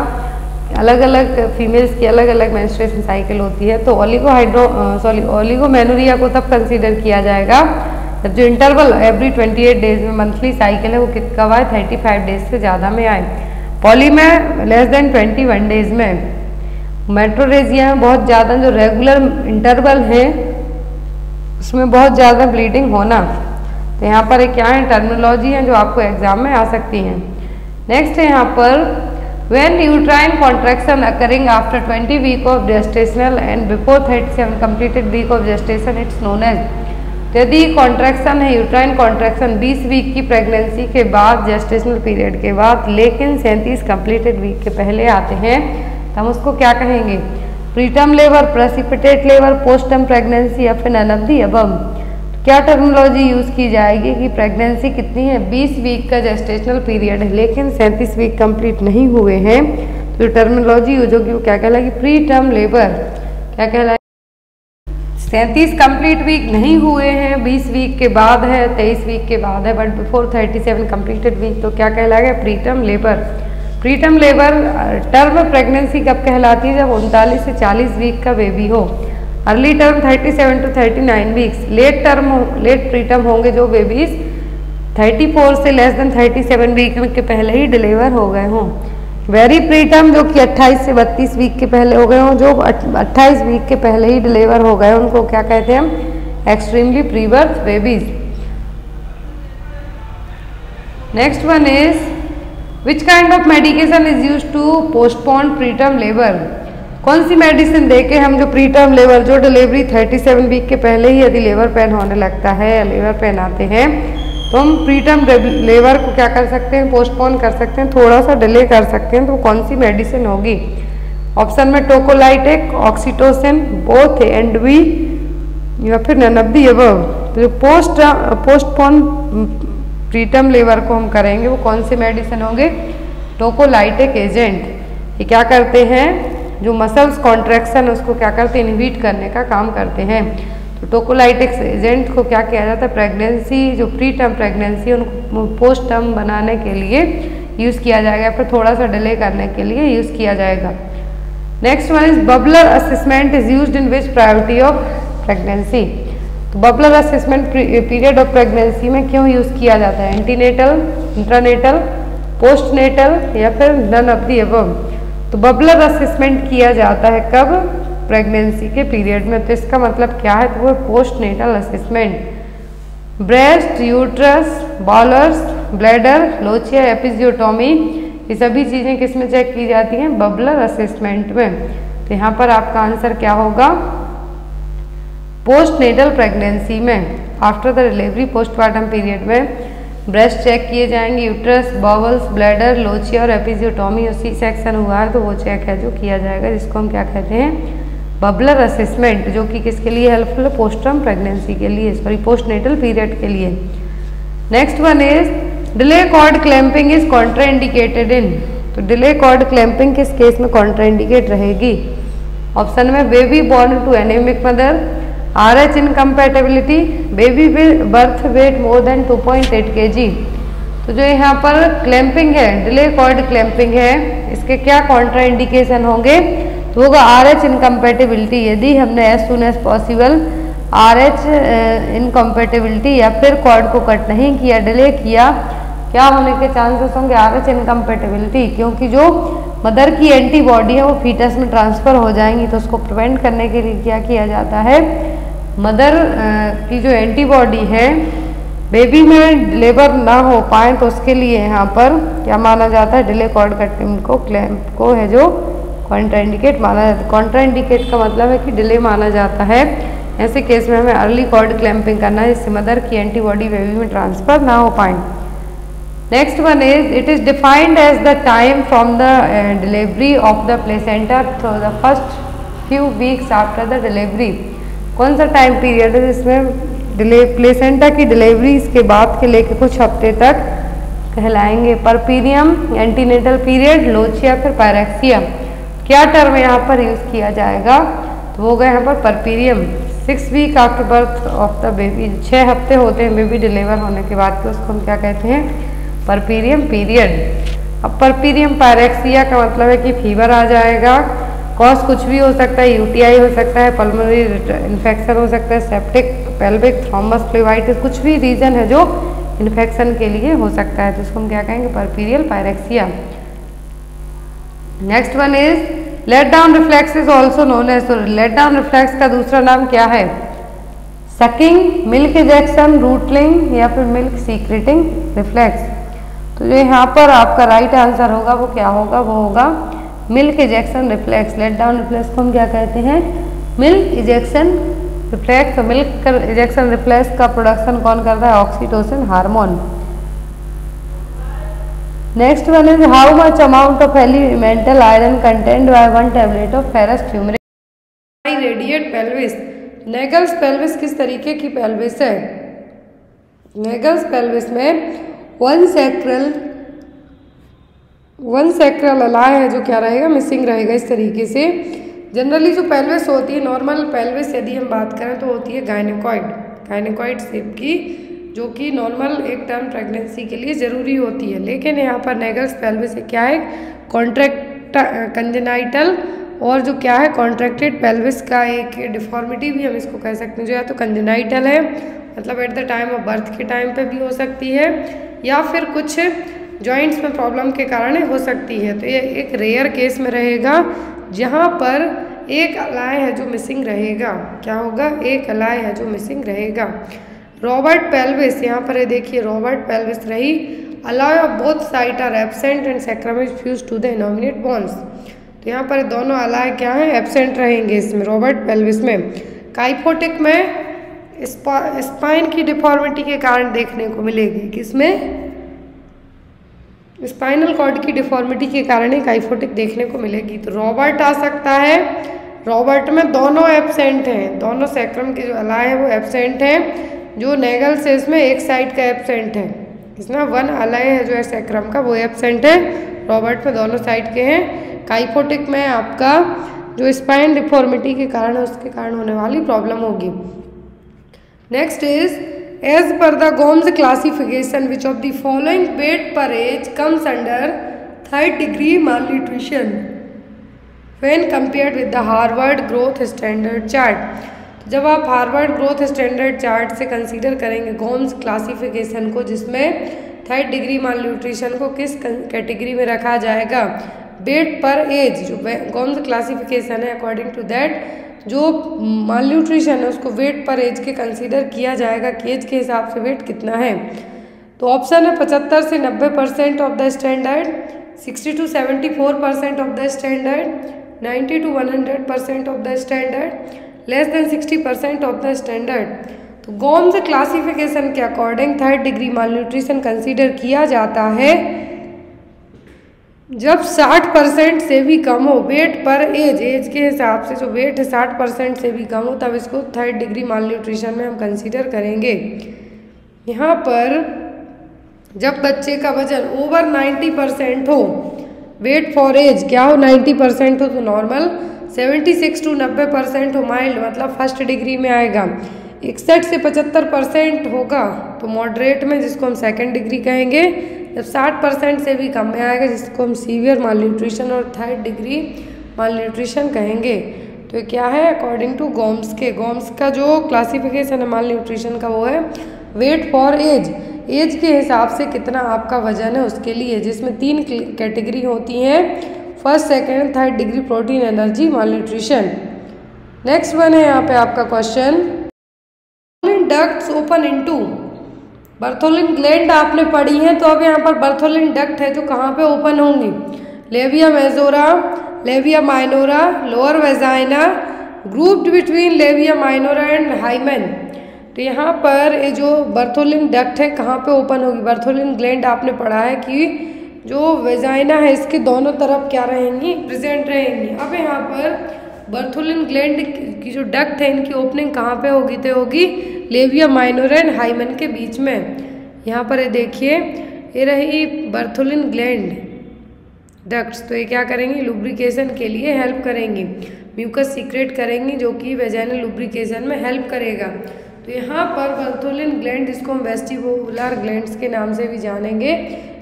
अलग अलग फीमेल्स की अलग अलग मेंस्ट्रुएशन साइकिल होती है तो ओलिगोहाइड्रो सॉरी ओलिगोमेनोरिया को तब कंसीडर किया जाएगा। जब जो इंटरवल एवरी 28 डेज़ में मंथली साइकिल है, वो कितना हुआ है 35 डेज़ से ज़्यादा में आए। पॉली में लेस देन 21 डेज़ में। मेट्रोरेजिया में बहुत ज़्यादा जो रेगुलर इंटरवल है, उसमें बहुत ज़्यादा ब्लीडिंग होना। तो यहाँ पर एक क्या है टर्मिनोलॉजी है जो आपको एग्ज़ाम में आ सकती हैं। नेक्स्ट है यहाँ पर, when uterine contraction occurring after 20 week of gestational and before 37 completed week of gestation it's known as यदि कॉन्ट्रैक्शन है यूट्राइन कॉन्ट्रैक्शन 20 वीक की प्रेगनेंसी के बाद जेस्टेशनल पीरियड के बाद, लेकिन सैंतीस कंप्लीटेड वीक के पहले आते हैं तो हम उसको क्या कहेंगे? Preterm labour precipitate labour postterm pregnancy या फिर ननबदी अबम क्या टर्मिनोलॉजी यूज़ की जाएगी कि प्रेगनेंसी कितनी है? 20 वीक का जेस्टेशनल पीरियड है, लेकिन सैंतीस वीक कंप्लीट नहीं हुए हैं। तो टर्मिनोलॉजी यूज़ होगी, वो क्या कहलाएगी? प्री टर्म लेबर क्या कहलाएगी? सैंतीस कंप्लीट वीक नहीं हुए हैं 20 वीक के बाद है 23 वीक के बाद है बट बिफोर 37 कंप्लीटेड वीक तो क्या कहलाएगा? Preterm labour preterm labour term pregnancy कब कहलाती है? जब उनतालीस से 40 वीक का बेबी हो। Early term 37 to 39 weeks late term late pre term होंगे जो बेबीज 34 से लेस देन 37 वीक के पहले ही डिलीवर हो गए हों। वेरी प्री टर्म जो कि 28 से 32 वीक के पहले हो गए हों, जो 28 वीक के पहले ही डिलीवर हो गए उनको क्या कहते हैं हम? Extremely pre birth babies next one is which kind of medication is use to postpone preterm labour कौन सी मेडिसिन दे के हम जो प्री टर्म लेबर जो डिलीवरी 37 वीक के पहले ही यदि लेबर पेन होने लगता है लेबर पेन आते हैं तो हम प्री टर्म लेबर को क्या कर सकते हैं? पोस्टपोन कर सकते हैं थोड़ा सा डिले कर सकते हैं। तो कौन सी मेडिसिन होगी? ऑप्शन में tocolytic oxytocin both and we या फिर नन ऑफ़ दी तो जो पोस्ट पोस्टपोन प्रीटर्म लेबर को हम करेंगे, वो कौन से मेडिसिन होंगे? टोकोलाइटिक एजेंट ये क्या करते हैं? जो मसल्स कॉन्ट्रैक्शन उसको क्या करते हैं? इनहिबिट करने का काम करते हैं। तो टोकोलाइटिक्स एजेंट को क्या किया जाता है? प्रेगनेंसी जो प्री टर्म प्रेगनेंसी उनको पोस्ट टर्म बनाने के लिए यूज़ किया जाएगा। फिर थोड़ा सा डिले करने के लिए यूज़ किया जाएगा। Next one is bubbler assessment is use in which priority of pregnancy तो bubbler assessment period of pregnancy में क्यों यूज़ किया जाता है? एंटीनेटल इंट्रानेटल पोस्टनेटल या फिर नन ऑफ़ दी एबव तो बबलर असेसमेंट किया जाता है कब? प्रेगनेंसी के पीरियड में तो इसका मतलब क्या है? तो वो post natal assessment breast uterus bowels bladder lochia episiotomy ये सभी चीज़ें किसमें चेक की जाती हैं? बबलर असेसमेंट में. तो यहाँ पर आपका आंसर क्या होगा? पोस्ट नेटल प्रेगनेंसी में after the delivery postmortem period में ब्रेस्ट चेक किए जाएँगे यूट्रस बॉवल्स ब्लैडर लोचिया और एपिजियोटोमी उसी सेक्शन हुआ है तो वो चेक है जो किया जाएगा, जिसको हम क्या कहते हैं? बबलर असेसमेंट जो कि किसके लिए हेल्पफुल है? पोस्टर्म प्रेगनेंसी के लिए सॉरी पोस्टनेटल पीरियड के लिए। Next one is delay cord clamping is contraindicated in तो डिले कॉर्ड क्लैंपिंग किस केस में कॉन्ट्राइंडिकेट रहेगी? ऑप्शन में baby born to anaemic mother R H incompatibility baby birth weight more than 2.8 G तो जो यहाँ पर क्लैंपिंग है डिले कॉर्ड क्लैंपिंग है, इसके क्या कॉन्ट्रा इंडिकेशन होंगे? तो होगा आर एच इनकम्पेटिबिलिटी यदि हमने as soon as possible R H incompatibility या फिर कॉर्ड को कट नहीं किया डिले किया, क्या होने के चांसेस होंगे आर एच इनकम्पेटिबिलिटी क्योंकि जो मदर की एंटीबॉडी है, वो फीटस में ट्रांसफ़र हो जाएँगी तो उसको प्रिवेंट करने के लिए क्या किया जाता है? मदर की जो एंटीबॉडी है बेबी में लेबर ना हो पाए तो उसके लिए यहाँ पर क्या माना जाता है? डिले कॉर्ड कटिंग को क्लेम को है जो कॉन्ट्राइंडिकेट माना जाता है। कॉन्ट्राइंडिकेट का मतलब है कि डिले माना जाता है। ऐसे केस में हमें अर्ली कॉर्ड क्लैंपिंग करना है जिससे मदर की एंटीबॉडी बेबी में ट्रांसफ़र ना हो पाए। One is it is defined as the time from the uh, delivery of the placenta through the first few weeks after the delivery. कौन सा टाइम पीरियड है जिसमें डिले प्लेसेंटा की डिलीवरी के बाद के लेके कुछ हफ़्ते तक कहलाएँगे? परपीरियम एंटीनेटल पीरियड लोचिया फिर पैरेक्सिया क्या टर्म यहाँ पर यूज़ किया जाएगा? तो वो गए यहाँ पर puerperium. Six week after birth of the baby छः हफ़्ते होते हैं बेबी डिलीवर होने के बाद के उसको हम क्या कहते हैं? परपीरियम पीरियड अब परपीरियम पैरेक्सिया का मतलब है कि फीवर आ जाएगा। कॉज कुछ भी हो सकता है यूटीआई हो सकता है पल्मोनरी इन्फेक्शन हो सकता है सेप्टिक पेल्विक थ्रोमस फ्लेवाइटिस कुछ भी रीजन है जो इन्फेक्शन के लिए हो सकता है। तो इसको हम क्या कहेंगे? Puerperal pyrexia next one is let down reflex is also known as let down reflex का दूसरा नाम क्या है? सकिंग मिल्क इजेक्शन रूटलिंग या फिर मिल्क सीक्रेटिंग रिफ्लेक्स तो जो यहाँ पर आपका राइट right आंसर होगा, वो क्या होगा? वो होगा milk ejection reflex let down reflex को हम क्या कहते हैं? Milk ejection reflex milk ejection reflex का प्रोडक्शन कौन करता है? Oxytocin hormone next one is how much amount of elemental iron content by one tablet of ferrous turmeric radiate pelvis Naegele's pelvis किस तरीके की पेल्विस है? नेगल्स पेल्विस में one sacral one sacral ala है जो क्या रहेगा? मिसिंग रहेगा इस तरीके से। जनरली जो पेल्विस होती है नॉर्मल पेल्विस यदि हम बात करें तो होती है गायनेकॉइड गायनेकॉइड शेप की जो कि नॉर्मल एक टर्म प्रेगनेंसी के लिए ज़रूरी होती है। लेकिन यहाँ पर नेगल्स पेल्विस क्या है? कॉन्ट्रैक्ट कंजेनाइटल और जो क्या है? कॉन्ट्रैक्टेड पेल्विस का एक डिफॉर्मिटी भी हम इसको कह सकते हैं। जो या तो कंजेनाइटल है मतलब at the time of birth के टाइम पे भी हो सकती है, या फिर कुछ जॉइंट्स में प्रॉब्लम के कारण हो सकती है। तो ये एक रेयर केस में रहेगा, जहाँ पर एक अलाय है जो मिसिंग रहेगा। क्या होगा? एक अलाय है जो मिसिंग रहेगा। रॉबर्ट पेल्विस, यहाँ पर देखिए, रॉबर्ट पेल्विस रही। Ala of both side are absent and sacrum is fuse to the innominate bones तो यहाँ पर दोनों अलाय क्या है? एबसेंट रहेंगे इसमें, रॉबर्ट पेल्विस में। काइफोटिक में स्पाइन की डिफॉर्मिटी के कारण देखने को मिलेगी किसमें स्पाइनल कॉर्ड की डिफॉर्मिटी के कारण एक आइफोटिक देखने को मिलेगी। तो रॉबर्ट आ सकता है। रॉबर्ट में दोनों एबसेंट हैं, दोनों सेक्रम के जो अलाय है वो एबसेंट हैं। जो नेगल से में एक साइड का एबसेंट है। इसमें वन अलय है जो है सैक्रम का, वो एबसेंट है। रॉबर्ट में दोनों साइड के हैं। काइफोटिक में आपका जो स्पाइन डिफॉर्मिटी के कारण है, उसके कारण होने वाली प्रॉब्लम होगी। Next is as per the Gomez classification which of the following weight per age comes under third degree malnutrition when compared with the Harvard growth standard chart जब आप हार्वर्ड ग्रोथ स्टैंडर्ड चार्ट से कंसीडर करेंगे गोम्स क्लासिफिकेशन को, जिसमें थर्ड डिग्री माल न्यूट्रिशन को किस कैटेगरी में रखा जाएगा? वेट पर एज जो गोम्स क्लासिफिकेशन है अकॉर्डिंग टू दैट जो माल न्यूट्रिशन है, उसको वेट पर एज के कंसीडर किया जाएगा कि एज के हिसाब से वेट कितना है। तो ऑप्शन है पचहत्तर से नब्बे percent of the standard sixty to seventy four percent of the standard ninety to one hundred percent of the standard less than sixty percent of the standard तो गोम्स क्लासिफिकेशन के according third degree malnutrition consider किया जाता है। जब 60 परसेंट से भी कम हो वेट पर एज एज के हिसाब से जो वेट है 60 परसेंट से भी कम हो, तब इसको थर्ड डिग्री माल न्यूट्रिशन में हम कंसीडर करेंगे। यहाँ पर जब बच्चे का वज़न ओवर 90 परसेंट हो वेट फॉर एज क्या हो 90 परसेंट हो तो नॉर्मल 76 टू 90 परसेंट हो माइल्ड मतलब फ़र्स्ट डिग्री में आएगा। इकसठ से पचहत्तर परसेंट होगा तो मॉडरेट में जिसको हम सेकेंड डिग्री कहेंगे, जब साठ परसेंट से भी कम में आएगा, जिसको हम सीवियर माल न्यूट्रिशन और थर्ड डिग्री माल न्यूट्रिशन कहेंगे तो क्या है? अकॉर्डिंग टू गोम्स के, गोम्स का जो क्लासिफिकेशन है माल न्यूट्रिशन का, वो है वेट फॉर एज। एज के हिसाब से कितना आपका वज़न है, उसके लिए जिसमें तीन कैटेगरी होती हैं first second third degree protein energy malnutrition next one है यहाँ पे आपका question ducts open into Bartholin gland आपने पढ़ी है तो अब यहाँ पर बर्थोलिन डक्ट है जो कहाँ पे ओपन होंगी? Labia majora labia minora lower vagina grouped between labia minora and hymen तो यहाँ पर ये जो बर्थोलिन डक्ट है, कहाँ पे ओपन होगी? बर्थोलिन ग्लैंड आपने पढ़ा है कि जो वेजाइना है, इसके दोनों तरफ़ क्या रहेंगी? प्रेजेंट रहेंगी। अब यहाँ पर बर्थोलिन ग्लैंड की जो डक्ट है, इनकी ओपनिंग कहाँ पे होगी तो होगी? लेविया माइनोर एंड हाइमन के बीच में। यहाँ पर ये देखिए, ये रही बर्थोलिन ग्लैंड डक्ट्स तो ये क्या करेंगी? लुब्रिकेशन के लिए हेल्प करेंगी। म्यूकस सीक्रेट करेंगी, जो कि वेजाइनल लुब्रिकेशन में हेल्प करेगा। तो यहाँ पर बर्थोलिन ग्लैंड जिसको हम वेस्टिबुलर ग्लैंड्स के नाम से भी जानेंगे।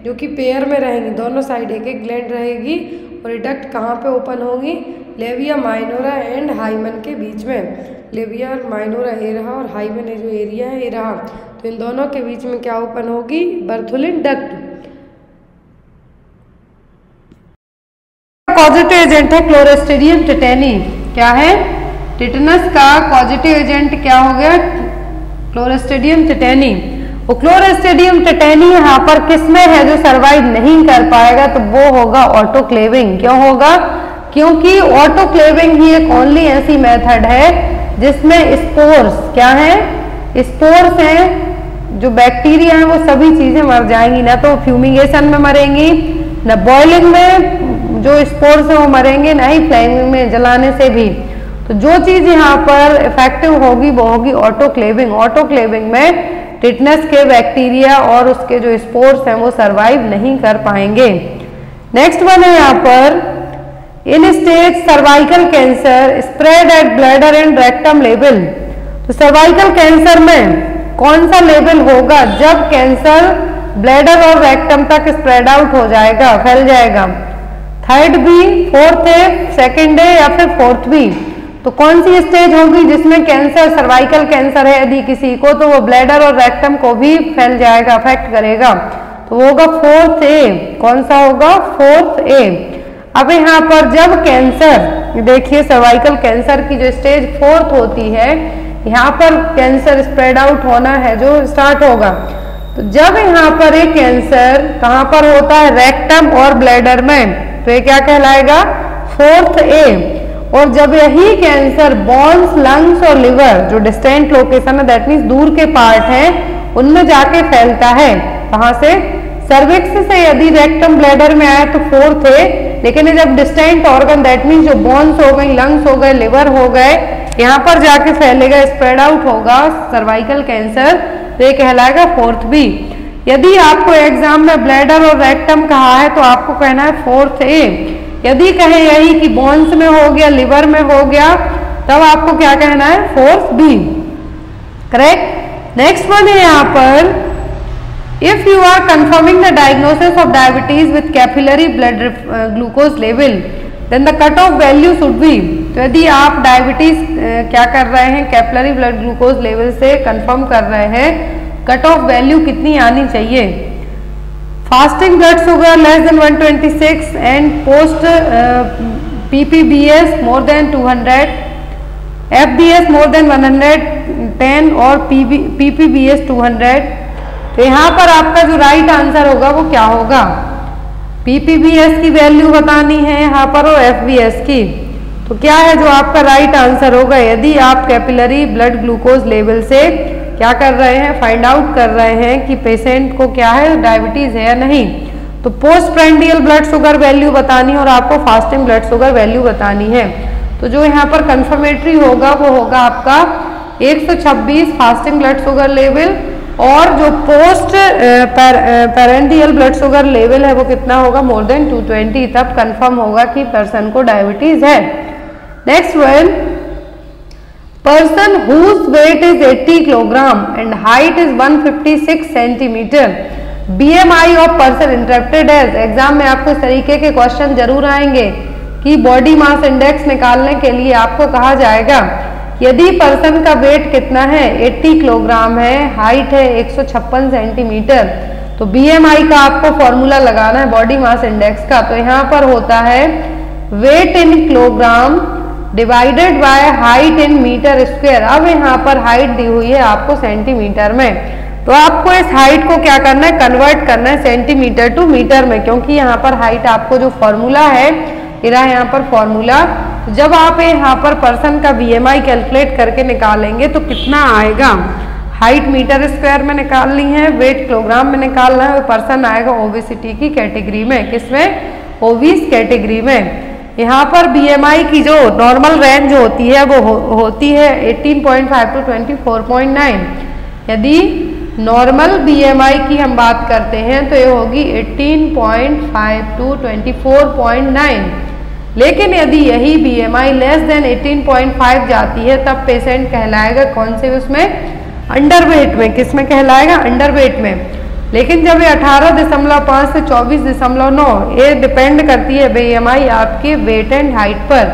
जो कि पेयर में रहेंगी। दोनों साइड एक एक ग्लैंड रहेगी और डक्ट कहाँ पे ओपन होगी? लेविया माइनोरा एंड हाइमन के बीच में। लेविया और माइनोरा ये रहा और हाईवे जो एरिया है ये रहा। तो इन दोनों के बीच में क्या ओपन होगी? बर्थुलिन डक्ट पॉजिटिव एजेंट है क्लोरेस्टेरियम टिटेनी क्या है? टिटनस का पॉजिटिव एजेंट क्या हो गया? क्लोरेस्टेडियम टिटेनी वो क्लोरेस्टेडियम टिटेनी यहाँ पर किसमें है जो सरवाइव नहीं कर पाएगा तो वो होगा ऑटोक्लेविंग क्यों होगा? क्योंकि ऑटोक्लेविंग ही एक ओनली ऐसी मेथड है जिसमें स्पोर्स क्या है? स्पोर्स हैं, जो बैक्टीरिया हैं, वो सभी चीज़ें मर जाएँगी, ना तो फ्यूमिगेशन में मरेंगी, ना बॉइलिंग में जो स्पोर्स हैं वो मरेंगे, ना ही फ्लाइंग में जलाने से भी। तो जो चीज़ यहाँ पर इफ़ेक्टिव होगी, वो होगी ऑटोक्लेविंग ऑटोक्लेविंग में टिटनेस के बैक्टीरिया और उसके जो स्पोर्स हैं, वो सरवाइव नहीं कर पाएँगे। नेक्स्ट वन है यहाँ पर। In stage cervical cancer spread at bladder and rectum level तो सर्वाइकल कैंसर में कौन सा लेवल होगा? जब कैंसर ब्लैडर और रेक्टम तक स्प्रेड आउट हो जाएगा, फैल जाएगा। थर्ड बी फोर्थ है सेकेंड है या फिर फोर्थ बी तो कौन सी स्टेज होगी जिसमें कैंसर सर्वाइकल कैंसर है यदि किसी को तो वो ब्लैडर और रेक्टम को भी फैल जाएगा अफेक्ट करेगा। तो वो होगा फोर्थ ए कौन सा होगा? फोर्थ ए अब यहाँ पर जब कैंसर देखिए सर्वाइकल कैंसर की जो स्टेज फोर्थ होती है, यहाँ पर कैंसर स्प्रेड आउट होना है जो स्टार्ट होगा। तो जब यहाँ पर एक कैंसर कहाँ पर होता है? रेक्टम और ब्लैडर में। तो ये क्या कहलाएगा? फोर्थ ए और जब यही कैंसर बॉन्स लंग्स और लिवर जो डिस्टेंट लोकेशन है दैट मीन्स दूर के पार्ट हैं, उनमें जाके फैलता है। कहा से? सर्विक्स से यदि रेक्टम ब्लैडर में आए तो फोर्थ है, लेकिन जब डिस्टेंट ऑर्गन दैट मीन्स जो बॉन्स हो गए लंग्स हो गए लिवर हो गए, यहाँ पर जाके फैलेगा स्प्रेड आउट होगा सर्वाइकल कैंसर तो ये कहलाएगा फोर्थ बी यदि आपको एग्ज़ाम में ब्लैडर और रेक्टम कहा है तो आपको कहना है फोर्थ ए यदि कहें यही कि बोन्स में हो गया लिवर में हो गया तब आपको क्या कहना है? Fourth B correct next one है यहाँ पर। If you are confirming the diagnosis of diabetes with capillary blood glucose level then the cut off value should be तो यदि आप डायबिटीज़ uh, क्या कर रहे हैं? कैपिलरी ब्लड ग्लूकोज लेवल से कंफर्म कर रहे हैं कट ऑफ़ वैल्यू कितनी आनी चाहिए? Fasting blood sugar less than 126 and post uh, ppbs more than 200 fbs more than 110 और ppbs 200 तो यहाँ पर आपका जो राइट आंसर होगा वो क्या होगा? Ppbs की वैल्यू बतानी है यहाँ पर और fbs की। तो क्या है जो आपका राइट आंसर होगा? यदि आप कैपिलरी ब्लड ग्लूकोज लेवल से क्या कर रहे हैं? फाइंड आउट कर रहे हैं कि पेशेंट को क्या है डायबिटीज़ है या नहीं। तो post prandial blood sugar value बतानी है और आपको फास्टिंग ब्लड शुगर वैल्यू बतानी है। तो जो यहाँ पर कंफर्मेटरी होगा, वो होगा आपका 126 फास्टिंग ब्लड शुगर लेवल और जो post prandial blood sugar level है, वो कितना होगा? मोर देन 220 तब कंफर्म होगा कि पर्सन को डायबिटीज़ है। Next one person whose weight is 80 kilogram and height is 156 centimeter BMI of person interrupted as exam में आपको इस तरीके के क्वेश्चन ज़रूर आएँगे कि बॉडी मास इंडेक्स निकालने के लिए आपको कहा जाएगा, यदि पर्सन का वेट कितना है 80 किलोग्राम है हाइट है, एक सौ छप्पन सेंटीमीटर तो बीएमआई का आपको फॉर्मूला लगाना है बॉडी मास इंडेक्स का तो यहाँ पर होता है weight in kilogram divided by height in metre square अब यहाँ पर हाइट दी हुई है आपको सेंटीमीटर में। तो आपको इस हाइट को क्या करना है? कन्वर्ट करना है सेंटीमीटर टू मीटर में, क्योंकि यहाँ पर हाइट आपको जो फॉर्मूला है इरा यहाँ पर फॉर्मूला जब आप यहाँ पर पर्सन का बीएमआई कैलकुलेट करके निकालेंगे तो कितना आएगा? हाइट मीटर स्क्वायर में निकालनी है वेट किलोग्राम में निकालना है पर्सन आएगा ओबिसिटी की कैटेगरी में, किसमें? ओबीस कैटेगरी में। यहाँ पर बीएमआई की जो नॉर्मल रेंज होती है वो हो, होती है 18.5 टू 24.9 यदि नॉर्मल बीएमआई की हम बात करते हैं तो ये होगी 18.5 टू 24.9 लेकिन यदि यही बीएमआई लेस देन 18.5 जाती है तब पेशेंट कहलाएगा कौन से उसमें? अंडर वेट में। किसमें कहलाएगा? अंडर वेट में। लेकिन जब ये अठारह दशमलव पाँच से चौबीस दशमलव नौ, ये डिपेंड करती है बी एम आई आपके वेट एंड हाइट पर।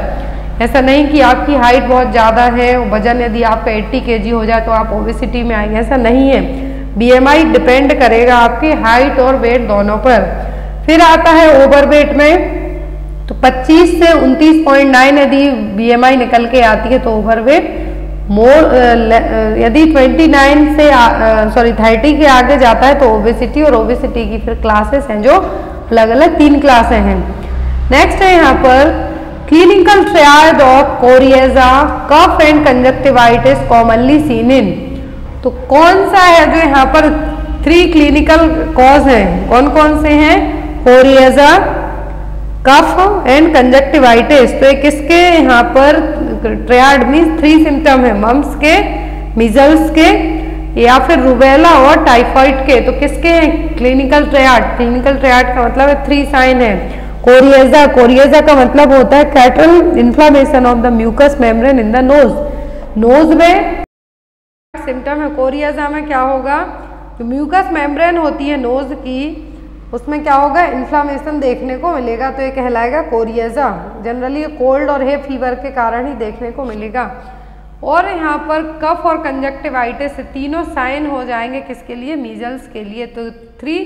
ऐसा नहीं कि आपकी हाइट बहुत ज़्यादा है, वज़न यदि आपका 80 के हो जाए तो आप ओबिसिटी में आएँगे, ऐसा नहीं है। बीएमआई डिपेंड करेगा आपकी हाइट और वेट दोनों पर। फिर आता है ओवर वेट में तो 25 से 29.9 यदि बीएमआई निकल के आती है तो ओवर वेट मोर यदि 29 से सॉरी 30 के आगे जाता है तो ओबेसिटी और ओबेसिटी की फिर क्लासेस हैं जो अलग अलग तीन क्लासें हैं। नेक्स्ट है यहाँ पर clinical triad of coryza cough and conjunctivitis commonly seen in तो कौन सा है जो यहाँ पर थ्री क्लिनिकल कॉज हैं? कौन कौन से हैं? कोरिएजा कफ एंड कंजक्टिवाइटिस तो ये किसके यहाँ पर ट्रियाड मीन्स थ्री सिम्टम है मम्स के मिजल्स के, या फिर रुबेला और टाइफाइड के। तो किसके हैं? क्लिनिकल ट्रियाड क्लिनिकल ट्रियाड का मतलब है थ्री साइन है। कोरिएजा कोरिएजा का मतलब होता है catarrhal inflammation of the mucous membrane in the nose nose में सिम्टम है। कोरिएजा में क्या होगा? जो म्यूकस मेम्ब्रेन होती है नोज़ की उसमें क्या होगा? इन्फ्लामेशन देखने को मिलेगा तो ये कहलाएगा कोरिएजा। जनरली ये कोल्ड और हे फीवर के कारण ही देखने को मिलेगा। और यहाँ पर कफ और कंजक्टिवाइटिस तीनों साइन हो जाएँगे किसके लिए? मीजल्स के लिए। तो थ्री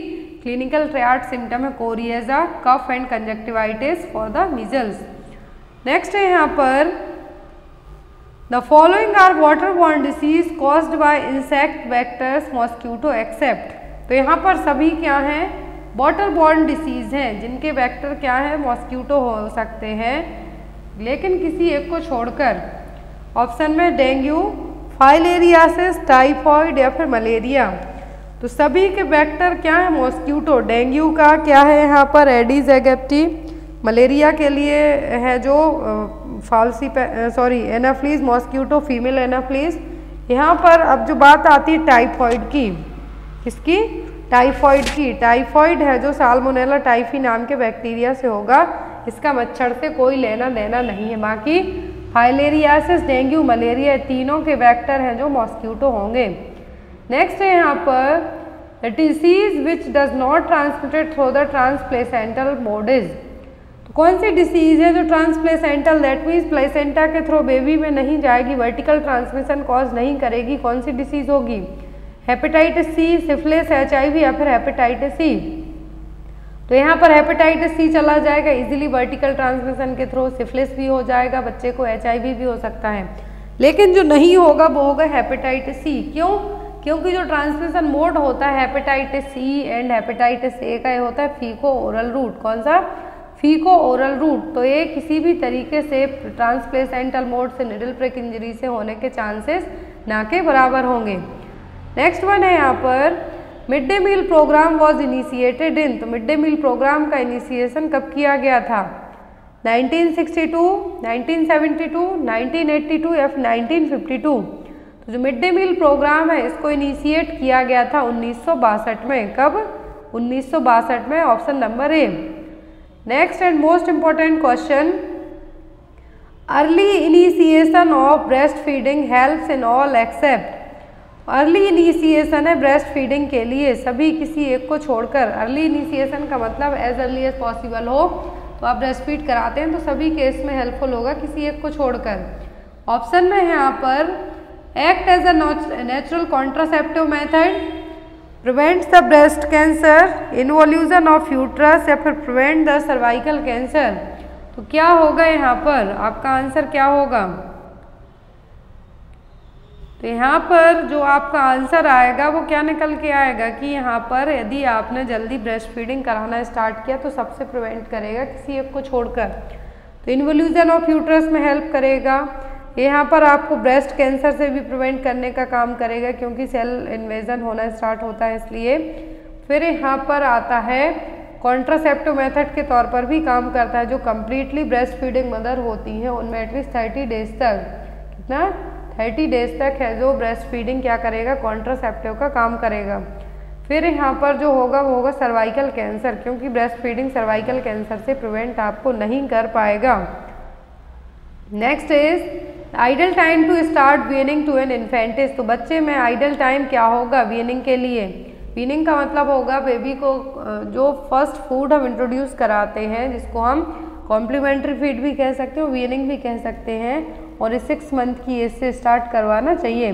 क्लिनिकल ट्रायड सिम्टम है, coryza cough and conjunctivitis for the measles next है यहाँ पर the following are water borne disease caused by insect vectors mosquito except तो यहाँ पर सभी क्या हैं? वाटर बॉर्न डिसीज़ हैं, जिनके वेक्टर क्या है? मॉस्क्यूटो हो सकते हैं। लेकिन किसी एक को छोड़कर ऑप्शन में डेंगू फाइलेरियासिस टाइफॉइड या फिर मलेरिया तो सभी के वेक्टर क्या है? मॉस्क्यूटो डेंगू का क्या है यहाँ पर? एडीज एगेप्टी मलेरिया के लिए है जो फालसी sorry anopheles mosquito female anopheles यहाँ पर अब जो बात आती है टाइफॉइड की, किसकी? टाइफॉइड की। टाइफॉइड है जो साल्मोनेला टाइफी नाम के बैक्टीरिया से होगा। इसका मच्छर से कोई लेना देना नहीं है। बाकी फाइलेरियासिस डेंगू मलेरिया तीनों के वेक्टर हैं जो मॉस्क्यूटो होंगे। नेक्स्ट है यहाँ पर disease which does not transmitted through the transplacental modes तो कौन सी डिसीज है जो ट्रांसप्लेसेंटल दैट मीन्स प्लेसेंटा के थ्रू बेबी में नहीं जाएगी। वर्टिकल ट्रांसमिशन कॉज नहीं करेगी। कौन सी डिसीज होगी? हेपेटाइटिस सी सिफिलिस एच या फिर हेपेटाइटिस सी तो यहाँ पर हेपेटाइटिस सी चला जाएगा इजीली वर्टिकल ट्रांसमिशन के थ्रू सिफिलिस भी हो जाएगा, बच्चे को एचआईवी भी हो सकता है। लेकिन जो नहीं होगा, वो होगा हेपेटाइटिस सी क्यों? क्योंकि जो ट्रांसमिशन मोड होता है hepatitis C and hepatitis A का, ये होता है फीको ओरल रूट कौन सा? फीको ओरल रूट तो ये किसी भी तरीके से ट्रांसप्लेसेंटल मोड से निडल प्रेक इंजरी से होने के चांसेस ना के बराबर होंगे। नेक्स्ट वन है यहाँ पर mid day meal programme was initiated in तो मिड डे मील प्रोग्राम का इनिशिएशन कब किया गया था? 1962, 1972, 1982 या फिर 1952 तो जो मिड डे मील प्रोग्राम है इसको इनिशिएट किया गया था उन्नीस सौ बासठ में। कब? उन्नीस सौ बासठ में option number A next and most important question early initiation of breast feeding helps in all except early initiation है ब्रेस्ट फीडिंग के लिए। सभी किसी एक को छोड़कर अर्ली इनिशिएशन का मतलब एज अर्ली एज पॉसिबल हो। तो आप ब्रेस्ट फ़ीड कराते हैं तो सभी केस में हेल्पफुल होगा किसी एक को छोड़कर। ऑप्शन में है यहाँ पर act as a natural contraceptive method prevents the breast cancer involution of uterus या फिर प्रिवेंट द सर्वाइकल कैंसर तो क्या होगा यहाँ पर? आपका आंसर क्या होगा? तो यहाँ पर जो आपका आंसर आएगा, वो क्या निकल के आएगा कि यहाँ पर यदि आपने जल्दी ब्रेस्ट फीडिंग कराना स्टार्ट किया तो सबसे प्रिवेंट करेगा किसी एक को छोड़कर। तो इन्वोल्यूजन ऑफ़ यूट्रस में हेल्प करेगा। यहाँ पर आपको ब्रेस्ट कैंसर से भी प्रिवेंट करने का काम करेगा, क्योंकि सेल इन्वेजन होना स्टार्ट होता है इसलिए। फिर यहाँ पर आता है कॉन्ट्रासेप्टिव मेथड के तौर पर भी काम करता है, जो कम्प्लीटली ब्रेस्ट फीडिंग मदर होती हैं, उनमें एटलीस्ट थर्टी डेज़ तक। कितना? थर्टी डेज़ तक है जो ब्रेस्ट फीडिंग क्या करेगा? कॉन्ट्रासेप्टिव का काम करेगा। फिर यहाँ पर जो होगा, वो होगा सर्वाइकल कैंसर क्योंकि ब्रेस्ट फीडिंग सर्वाइकल कैंसर से प्रिवेंट आपको नहीं कर पाएगा। Next is ideal time to start weaning to an infants तो बच्चे में आइडल टाइम क्या होगा? वीनिंग के लिए। वीनिंग का मतलब होगा बेबी को जो फ़र्स्ट फ़ूड हम इंट्रोड्यूस कराते हैं, जिसको हम कॉम्प्लीमेंट्री फ़ीड भी कह सकते हैं वीनिंग भी कह सकते हैं। और इस सिक्स मंथ की एज से स्टार्ट करवाना चाहिए।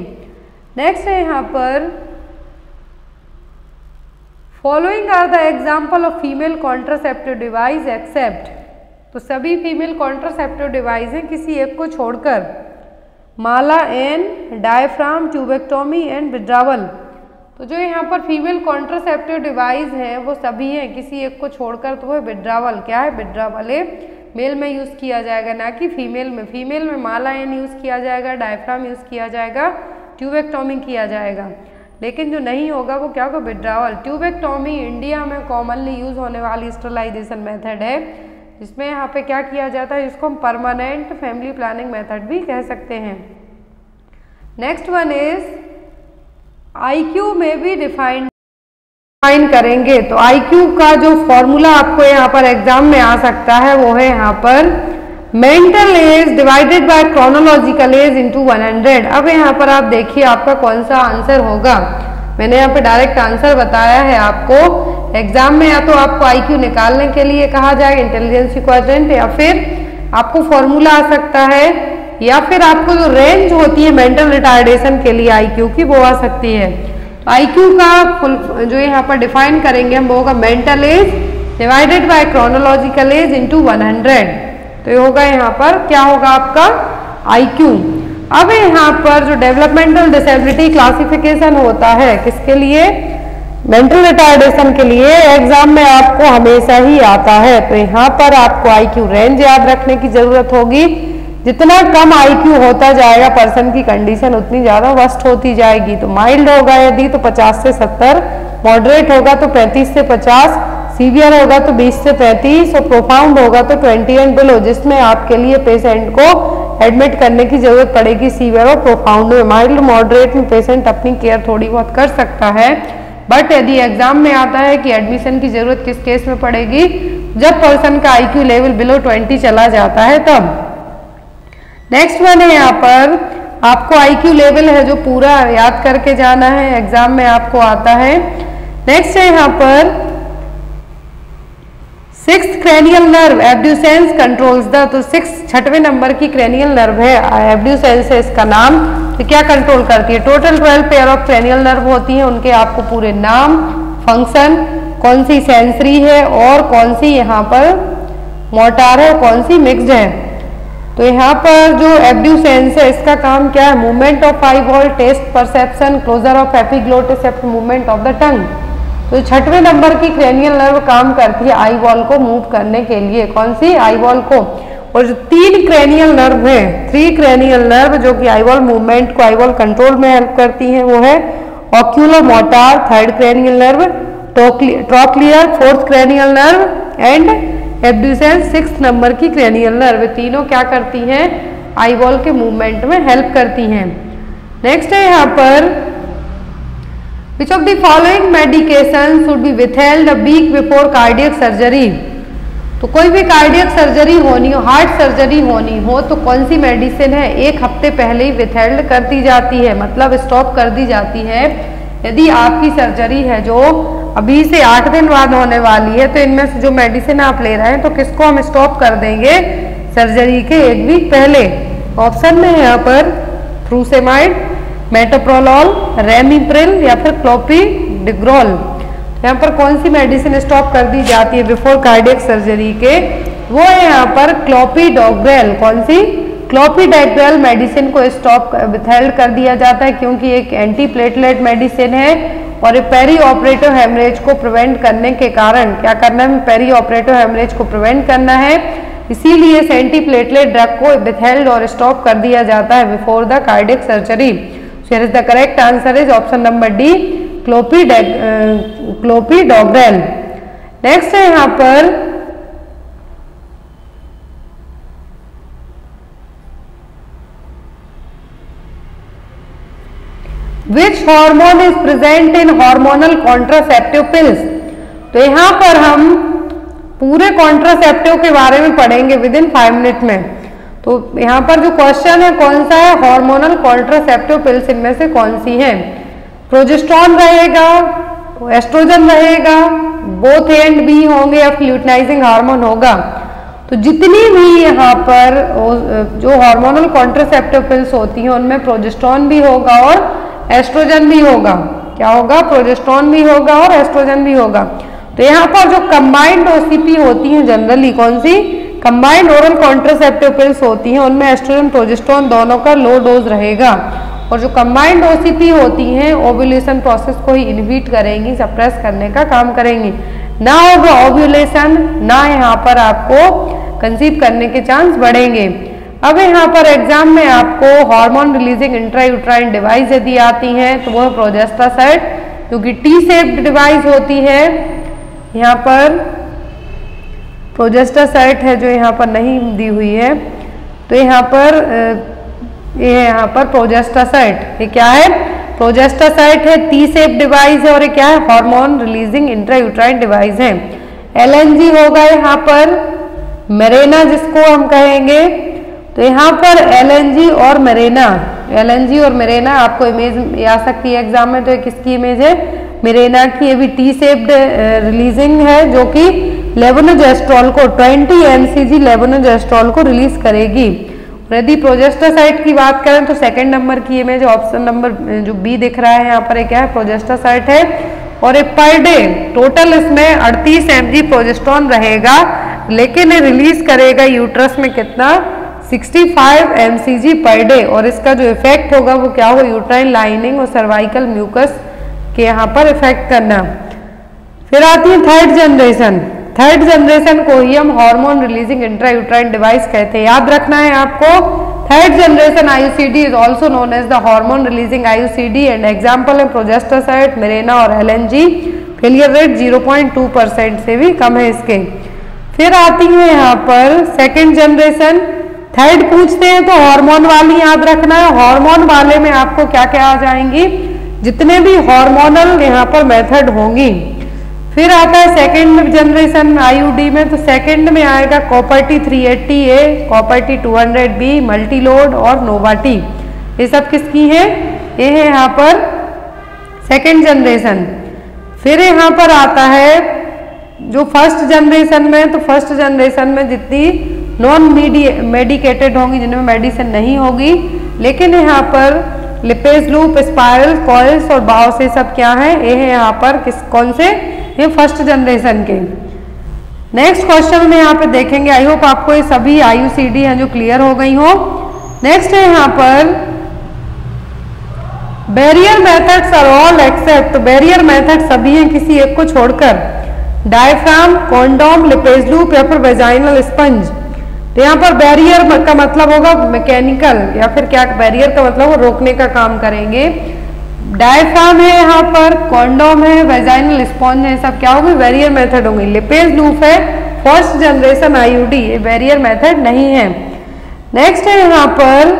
नेक्स्ट है यहाँ पर following are the example of female contraceptive device except तो सभी फीमेल कॉन्ट्रासेप्टिव डिवाइस हैं, किसी एक को छोड़कर। Mala N diaphragm tubectomy and withdrawal तो जो यहाँ पर फीमेल कॉन्ट्रासेप्टिव डिवाइस है, वो सभी हैं, किसी एक को छोड़कर तो वो विड्रावल क्या है? विड्रावल मेल में यूज़ किया जाएगा, ना कि फीमेल में। फीमेल में माला एन यूज़ किया जाएगा डायफ्राम यूज़ किया जाएगा ट्यूबेक्टोमी किया जाएगा। लेकिन जो नहीं होगा, वो क्या होगा? विड्रावल ट्यूबेक्टोमी इंडिया में कॉमनली यूज़ होने वाली स्टरलाइजेशन मेथड है, जिसमें यहाँ पे क्या किया जाता है? इसको हम परमानेंट फैमिली प्लानिंग मेथड भी कह सकते हैं। Next one is I Q में भी डिफाइंड डिफाइन करेंगे तो आई क्यू का जो फॉर्मूला आपको यहाँ पर एग्ज़ाम में आ सकता है, वो है यहाँ पर mental age divided by chronological age into 100 अब यहाँ पर आप देखिए आपका कौन सा आंसर होगा। मैंने यहाँ पे डायरेक्ट आंसर बताया है आपको एग्ज़ाम में, या तो आपको आईक्यू निकालने के लिए कहा जाएगा इंटेलिजेंस क्वेश्चन या फिर आपको फॉर्मूला आ सकता है, या फिर आपको जो रेंज होती है मेंटल रिटार्डेशन के लिए आईक्यू की, वो आ सकती है। आईक्यू का फुल जो यहाँ पर डिफाइन करेंगे हम, वो होगा mental age divided by chronological age into 100 तो ये होगा यहाँ पर, क्या होगा आपका? आईक्यू अब यहाँ पर जो डेवलपमेंटल डिसेबिलिटी क्लासिफिकेशन होता है, किसके लिए? मेंटल रिटार्डेशन के लिए एग्ज़ाम में आपको हमेशा ही आता है। तो यहाँ पर आपको आईक्यू रेंज याद रखने की ज़रूरत होगी। जितना कम आईक्यू होता जाएगा पर्सन की कंडीशन उतनी ज़्यादा वस्ट होती जाएगी। तो माइल्ड होगा यदि तो 50 से 70 मॉडरेट होगा तो 35 से 50 सीवियर होगा तो 20 से 35 और प्रोफाउंड होगा तो 20 एंड बिलो जिसमें आपके लिए पेशेंट को एडमिट करने की ज़रूरत पड़ेगी सीवियर और प्रोफाउंड में। माइल्ड मॉडरेट में पेशेंट अपनी केयर थोड़ी बहुत कर सकता है। बट यदि एग्ज़ाम में आता है कि एडमिशन की ज़रूरत किस केस में पड़ेगी, जब पर्सन का आईक्यू लेवल बिलो 20 चला जाता है, तब नेक्स्ट वन है यहाँ पर, आपको आईक्यू लेवल है जो पूरा याद करके जाना है एग्ज़ाम में आपको आता है। नेक्स्ट है यहाँ पर six cranial nerve abducens controls the तो सिक्स छठवें नंबर की क्रेनियल नर्व है एब्ड्यूसेंस है इसका नाम तो क्या कंट्रोल करती है? Total twelve pair of cranial nerve होती हैं, उनके आपको पूरे नाम फ़ंक्शन कौन सी सेंसरी है, और कौन सी यहाँ पर मोटार है कौन सी मिक्सड है? तो यहाँ पर जो एब्ड्यूसेंस है, इसका काम क्या है? Movement of eye ball taste perception closure of epiglottis movement of the tongue तो छठवें नंबर की क्रेनियल नर्व काम करती है आई बॉल को मूव करने के लिए। कौन सी? आई बॉल को। और जो तीन क्रेनियल नर्व है थ्री क्रेनियल नर्व जो कि आई बॉल मूवमेंट को आई बॉल कंट्रोल में हेल्प करती हैं, वो है oculomotor third cranial nerve trochlear fourth cranial nerve and abducens six number की क्रेनियल नर्व तीनों क्या करती हैं? आईबॉल के मूवमेंट में हेल्प करती हैं। नेक्स्ट है यहाँ पर which of the following medication should be withheld a week before cardiac surgery तो कोई भी कार्डियक सर्जरी होनी हो हार्ट सर्जरी होनी हो तो कौन सी मेडिसिन है? एक हफ़्ते पहले ही विथेल्ड कर दी जाती है मतलब स्टॉप कर दी जाती है। यदि आपकी सर्जरी है जो अभी से आठ दिन बाद होने वाली है तो इनमें से जो मेडिसिन आप ले रहे हैं तो किसको हम स्टॉप कर देंगे? सर्जरी के एक वीक पहले। ऑप्शन में है यहाँ पर फ्रूसेमाइड मेटोप्रोलॉल रेमिप्रिल या फिर क्लोपी डिग्रोल यहाँ पर कौन सी मेडिसिन स्टॉप कर दी जाती है बिफोर कार्डियक सर्जरी के? वो है यहाँ पर क्लोपी डॉग्रेल कौन सी? क्लोपीडेग्रेल मेडिसिन को स्टॉप विथेल्ड कर दिया जाता है क्योंकि एक एंटी प्लेटलेट मेडिसिन है और पेरी ऑपरेटिव हेमरेज को प्रिवेंट करने के कारण, क्या करना है? पेरी ऑपरेटिव हेमरेज को प्रिवेंट करना है। इसीलिए इस एंटी प्लेटलेट ड्रग को विथेल्ड और स्टॉप कर दिया जाता है before the cardiac surgery is the correct answer is option number D clopi clopidogrel next है यहाँ पर which hormone is present in hormonal contraceptive pills तो यहाँ पर हम पूरे कॉन्ट्रासेप्टिव के बारे में पढ़ेंगे विद इन फाइव मिनट में। तो यहाँ पर जो क्वेश्चन है, कौन सा है? हार्मोनल कॉन्ट्रासेप्टिव पिल्स इनमें से कौन सी है? प्रोजेस्ट्रॉन रहेगा एस्ट्रोजन रहेगा बोथ एंड बी होंगे या फ्लूटनाइजिंग हार्मोन होगा। तो जितनी भी यहाँ पर जो हार्मोनल कॉन्ट्रासेप्टिव पिल्स होती हैं, उनमें प्रोजेस्ट्रॉन भी होगा और एस्ट्रोजन भी होगा। क्या होगा? प्रोजेस्ट्रॉन भी होगा और एस्ट्रोजन भी होगा। तो यहाँ पर जो कंबाइंड ओसीपी होती है जनरली कौन सी? कंबाइंड ओरल कॉन्ट्रासेप्टिव पिल्स होती हैं। उनमें एस्ट्रोजन प्रोजेस्ट्रॉन दोनों का लो डोज रहेगा। और जो कंबाइंड ओसीपी होती हैं ओव्यूलेशन प्रोसेस को ही इनहिबिट करेंगी सप्रेस करने का काम करेंगी। ना होगा ओव्यूलेशन ना यहाँ पर आपको कंसीव करने के चांस बढ़ेंगे। अब यहाँ पर एग्ज़ाम में आपको हार्मोन रिलीजिंग इंट्रायूट्राइन डिवाइस यदि आती हैं तो वो प्रोजेस्टासाइट जो कि टी सेप्ड डिवाइस होती है, यहाँ पर प्रोजेस्टासाइट है जो यहाँ पर नहीं दी हुई है तो यहाँ पर ये है यहाँ पर प्रोजेस्टा प्रोजेस्टासाइट ये क्या है? प्रोजेस्टा प्रोजेस्टासाइट है टी सेप डिवाइस है और ये क्या है? हार्मोन रिलीजिंग इंट्रायूट्राइन डिवाइस है। एलएनजी होगा यहाँ पर मेरेना जिसको हम कहेंगे तो यहाँ पर एलएनजी और मेरेना एलएनजी और मेरेना आपको इमेज आ सकती है एग्ज़ाम में तो ये किसकी इमेज है? मेरेना की, ये भी टी सेप्ड रिलीजिंग है, जो कि लेबोनोजेस्ट्रॉल को 20 एमसीजी लेबोनोजेस्ट्रॉल को रिलीज़ करेगी। यदि प्रोजेस्टासाइट की बात करें तो सेकंड नंबर की इमेज ऑप्शन नंबर जो बी दिख रहा है, यहाँ पर क्या है? प्रोजेस्टासाइट है। और एक पर डे टोटल इसमें 38 एम प्रोजेस्ट्रॉन रहेगा, लेकिन ये रिलीज़ करेगा यूट्रस में कितना? 65 mcg पर डे और इसका जो इफ़ेक्ट होगा वो क्या होगा? यूट्राइन लाइनिंग और सर्वाइकल म्यूकस के यहाँ पर इफ़ेक्ट करना। फिर आती है थर्ड जनरेशन थर्ड जनरेशन को ही हम हार्मोन रिलीजिंग इंट्रायूट्राइन डिवाइस कहते हैं। याद रखना है आपको third generation IUCD is also known as the hormone releasing IUCD and example है प्रोजेस्टासाइट मेरेना और एलएनजी फेलियर रेट 0.2 परसेंट से भी कम है इसके। फिर आती है यहाँ पर सेकेंड जनरेशन थर्ड पूछते हैं तो हार्मोन वाली याद रखना है। हार्मोन वाले में आपको क्या क्या आ जाएँगी? जितने भी हार्मोनल यहाँ पर मेथड होंगी। फिर आता है सेकेंड जनरेशन आईयूडी में तो सेकेंड में आएगा copper T 380 A copper T 200 B multiload और नोवाटी ये सब किसकी है? ये है यहाँ पर सेकेंड जनरेशन फिर यहाँ पर आता है जो फ़र्स्ट जनरेशन में तो फ़र्स्ट जनरेशन में जितनी नॉन मेडिकेटेड होंगी, जिनमें मेडिसिन नहीं होगी। लेकिन यहाँ पर लिपेज लूप स्पायरल कॉइल्स और बाव से सब क्या है? ये है यहाँ पर किस कौन से? ये फ़र्स्ट जनरेशन के। नेक्स्ट क्वेश्चन में यहाँ पे देखेंगे। आई होप आपको ये सभी आई हैं जो क्लियर हो गई हो। नेक्स्ट है यहाँ पर barrier methods are all except तो बैरियर मेथड सभी हैं किसी एक को छोड़कर। डायफ्राम कॉन्डोम लिपेज लूप या फिर वेजाइनल स्पंज तो यहाँ पर बैरियर का मतलब होगा मैकेनिकल या फिर क्या बैरियर का मतलब रोकने का काम करेंगे। डायफ्राम है यहाँ पर कॉन्डोम है वेजाइनल स्पॉन्ज है, सब क्या होगी? बैरियर मेथड होंगे। लिपेज लूप है फ़र्स्ट जनरेशन आईयूडी ये बैरियर मेथड नहीं है। नेक्स्ट है यहाँ पर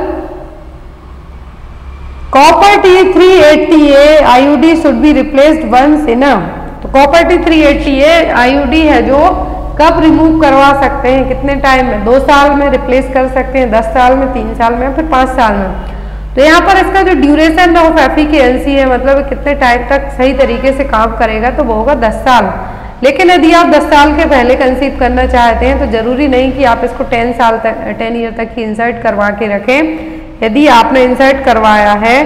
copper T three eighty A IUD should be replaced once in तो copper T three eighty A IUD है जो कब रिमूव करवा सकते हैं? कितने टाइम में? दो साल में रिप्लेस कर सकते हैं? दस साल में? तीन साल में? फिर पाँच साल में? तो यहाँ पर इसका जो ड्यूरेशन ऑफ़ एफिकेंसी है मतलब कितने टाइम तक सही तरीके से काम करेगा तो वो होगा दस साल। लेकिन यदि आप दस साल के पहले कंसीव करना चाहते हैं तो ज़रूरी नहीं कि आप इसको टेन साल तक टेन ईयर तक ही इंसर्ट करवा के रखें। यदि आपने इंसर्ट करवाया है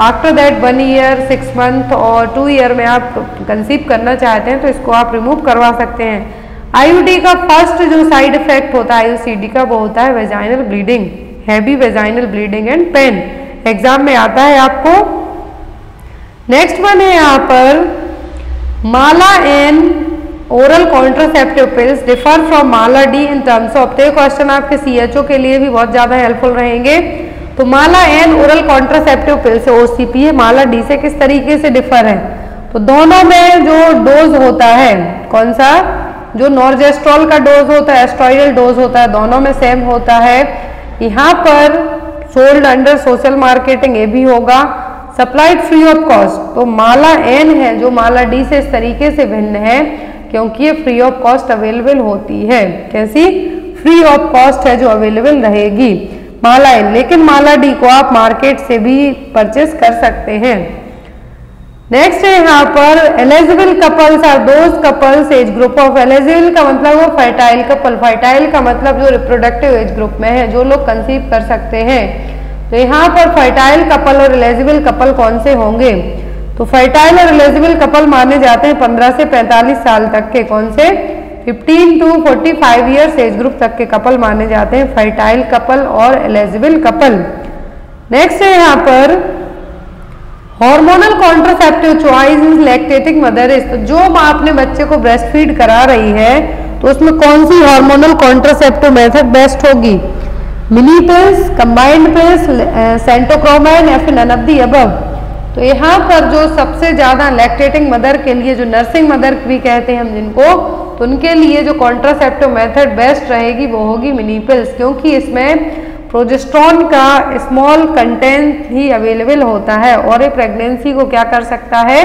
after that one year six month और टू ईयर में आप कंसीव करना चाहते हैं तो इसको आप रिमूव करवा सकते हैं। आईयूडी का फ़र्स्ट जो साइड इफ़ेक्ट होता है आईयूसीडी का वो होता है vaginal bleeding heavy vaginal bleeding and pain exam में आता है आपको। नेक्स्ट वन है यहाँ पर, Mala N oral contraceptive pills differ from Mala D in terms of तो क्वेश्चन आपके सीएचओ के लिए भी बहुत ज़्यादा हेल्पफुल रहेंगे। तो Mala N oral contraceptive pills OCP है, माला डी से किस तरीके से डिफर है? तो दोनों में जो डोज होता है, कौन सा? जो नॉर्जेस्ट्रॉल का डोज होता है एस्ट्रॉयल डोज होता है, दोनों में सेम होता है। यहाँ पर सोल्ड अंडर सोशल मार्केटिंग ये भी होगा। सप्लाइड फ्री ऑफ़ कॉस्ट तो माला एन है, जो माला डी से इस तरीके से भिन्न है, क्योंकि ये फ्री ऑफ़ कॉस्ट अवेलेबल होती है। कैसी? फ्री ऑफ़ कॉस्ट है जो अवेलेबल रहेगी। माला एन लेकिन माला डी को आप मार्केट से भी परचेस कर सकते हैं। नेक्स्ट है यहाँ पर eligible couples are those couples age group of eligible का मतलब वो फर्टाइल कपल फर्टाइल का मतलब जो रिप्रोडक्टिव एज ग्रुप में है, जो लोग कंसीव कर सकते हैं। तो यहाँ पर फर्टाइल कपल और एलिजिबल कपल कौन से होंगे? तो फर्टाइल और एलिजिबल कपल माने जाते हैं 15 से 45 साल तक के। कौन से? 15 टू 45 ईयर्स एज ग्रुप तक के कपल माने जाते हैं। फर्टाइल कपल और एलिजिबल कपल नेक्स्ट है यहाँ पर hormonal contraceptive choice is lactating mother is जो माँ अपने बच्चे को ब्रेस्ट फ़ीड करा रही है तो उसमें कौन सी हार्मोनल कॉन्ट्रासेप्टिव मेथड बेस्ट होगी? Mini pills combined pills centchroman या फिर नन ऑफ़ दी अबव तो यहाँ पर जो सबसे ज़्यादा लैक्टेटिंग मदर के लिए, जो नर्सिंग मदर भी कहते हैं हम जिनको तो उनके लिए जो कॉन्ट्रासेप्टिव मेथड बेस्ट रहेगी, वो होगी मिनी पिल्स क्योंकि इसमें प्रोजेस्ट्रॉन का स्मॉल कंटेंट ही अवेलेबल होता है और ये प्रेगनेंसी को क्या कर सकता है?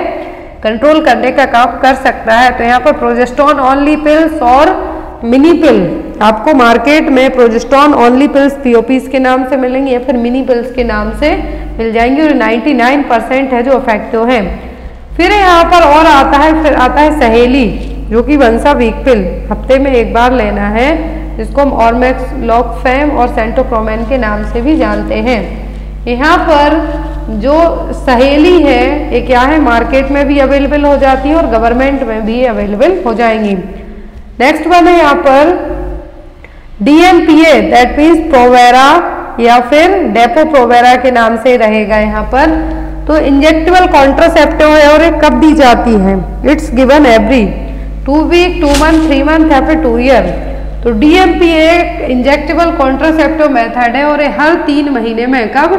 कंट्रोल करने का काम कर सकता है। तो यहाँ पर प्रोजेस्ट्रॉन ओनली पिल्स और मिनी पिल आपको मार्केट में प्रोजेस्ट्रॉन ओनली पिल्स पीओपीस के नाम से मिलेंगी या फिर मिनी पिल्स के नाम से मिल जाएँगी और 99 परसेंट है जो इफ़ेक्टिव है। फिर यहाँ पर और आता है, फिर आता है सहेली, जो कि वंसा वीक पिल हफ़्ते में एक बार लेना है। जिसको हम ऑर्मेक्स लॉकफेम और सेंटोक्रोमैन के नाम से भी जानते हैं। यहाँ पर जो सहेली है, ये क्या है? मार्केट में भी अवेलेबल हो जाती है और गवर्नमेंट में भी अवेलेबल हो जाएँगी। नेक्स्ट वन है यहाँ पर डीएमपीए दैट मीन्स प्रोवेरा या फिर डेपो प्रोवेरा के नाम से रहेगा यहाँ पर। तो इंजेक्टेबल कॉन्ट्रासेप्टिव है और ये कब दी जाती है? It's given every two week two month three month या फिर टू ईयर तो डीएमपी एक इंजेक्टेबल कॉन्ट्रासेप्टिव मेथड है और ये हर तीन महीने में, कब?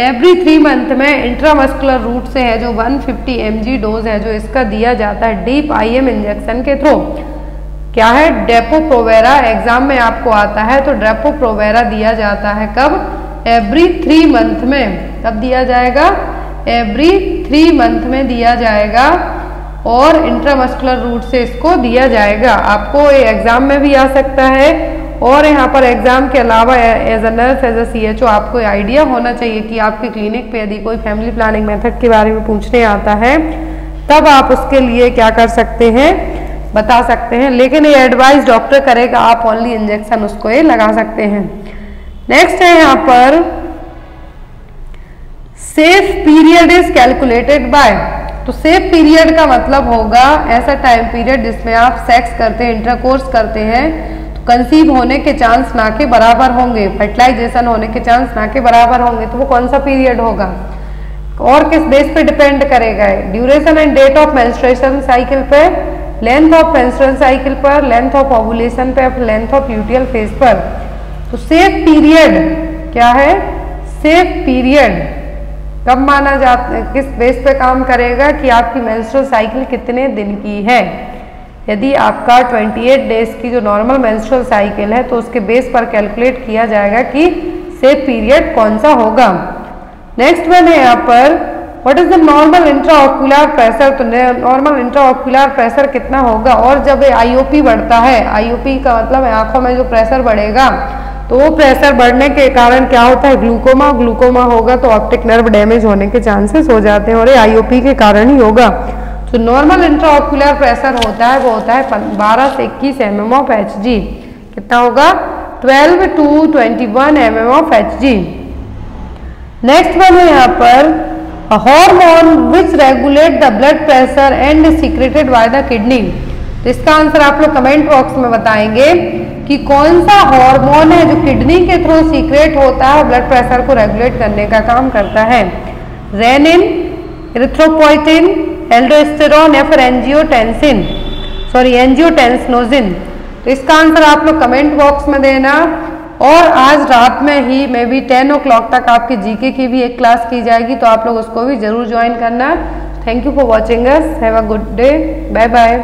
एवरी थ्री मंथ में इंट्रामस्कुलर रूट से है जो 150 फिफ्टी डोज है जो इसका दिया जाता है डीप आईएम इंजेक्शन के थ्रू क्या है? डेपो प्रोवेरा एग्ज़ाम में आपको आता है तो डेपो प्रोवेरा दिया जाता है कब? एवरी थ्री मंथ में। कब दिया जाएगा? एवरी थ्री मंथ में दिया जाएगा। और इंट्रामस्कुलर रूट से इसको दिया जाएगा। आपको ये एग्ज़ाम में भी आ सकता है और यहाँ पर एग्ज़ाम के अलावा as a nurse as a C H O आपको आइडिया होना चाहिए कि आपके क्लिनिक पे यदि कोई फैमिली प्लानिंग मेथड के बारे में पूछने आता है, तब आप उसके लिए क्या कर सकते हैं, बता सकते हैं। लेकिन ये एडवाइस डॉक्टर करेगा, आप ओनली इंजेक्शन उसको ये लगा सकते हैं। नेक्स्ट है यहाँ पर safe period is calculated by तो सेफ़ पीरियड का मतलब होगा ऐसा टाइम पीरियड जिसमें आप सेक्स करते हैं इंटरकोर्स करते हैं तो कंसीव होने के चांस ना के बराबर होंगे फर्टिलाइजेशन होने के चांस ना के बराबर होंगे तो वो कौन सा पीरियड होगा? और किस बेस पे डिपेंड करेगा duration and date of menstruation cycle पे लेंथ ऑफ़ मेंस्ट्रुअल साइकिल पर लेंथ ऑफ़ ओवुलेशन पे लेंथ ऑफ़ यूटियल फ़ेज़ पर। तो सेफ़ पीरियड क्या है? सेफ़ पीरियड कब माना जाता किस बेस पे काम करेगा कि आपकी मेंस्ट्रुअल साइकिल कितने दिन की है? यदि आपका 28 डेज़ की जो नॉर्मल मेंस्ट्रुअल साइकिल है तो उसके बेस पर कैलकुलेट किया जाएगा कि सेफ़ पीरियड कौन सा होगा? नेक्स्ट वन है यहाँ पर what is the normal intraocular pressure तो नॉर्मल इंट्राऑक्यूलर प्रेशर कितना होगा? और जब आईओपी बढ़ता है आईओपी का मतलब आँखों में जो प्रेशर बढ़ेगा तो वो प्रेशर बढ़ने के कारण क्या होता है? ग्लूकोमा ग्लूकोमा होगा तो ऑप्टिक नर्व डैमेज होने के चांसेस हो जाते हैं और ये आईओपी के कारण ही होगा। जो नॉर्मल इंट्राऑक्यूलर प्रेशर होता है, वो होता है 12 से 21 M M of H G कितना होगा? 12 to 21 M M of H G next one है यहाँ पर hormone which regulate the blood pressure and secreted by the kidney तो इसका आंसर आप लोग कमेंट बॉक्स में बताएँगे। कि कौन सा हार्मोन है जो किडनी के थ्रू सीक्रेट होता है ब्लड प्रेशर को रेगुलेट करने का काम करता है? रेनिन इरिथ्रोपोइटिन एल्डोस्टेरॉन या फिर एंजियोटेंसिन सॉरी एंजियोटेंसनोजिन तो इसका आंसर आप लोग कमेंट बॉक्स में देना। और आज रात में ही, maybe ten o'clock तक आपकी जीके की भी एक क्लास की जाएगी तो आप लोग उसको भी ज़रूर ज्वाइन करना। Thank you for watching us have a good day bye bye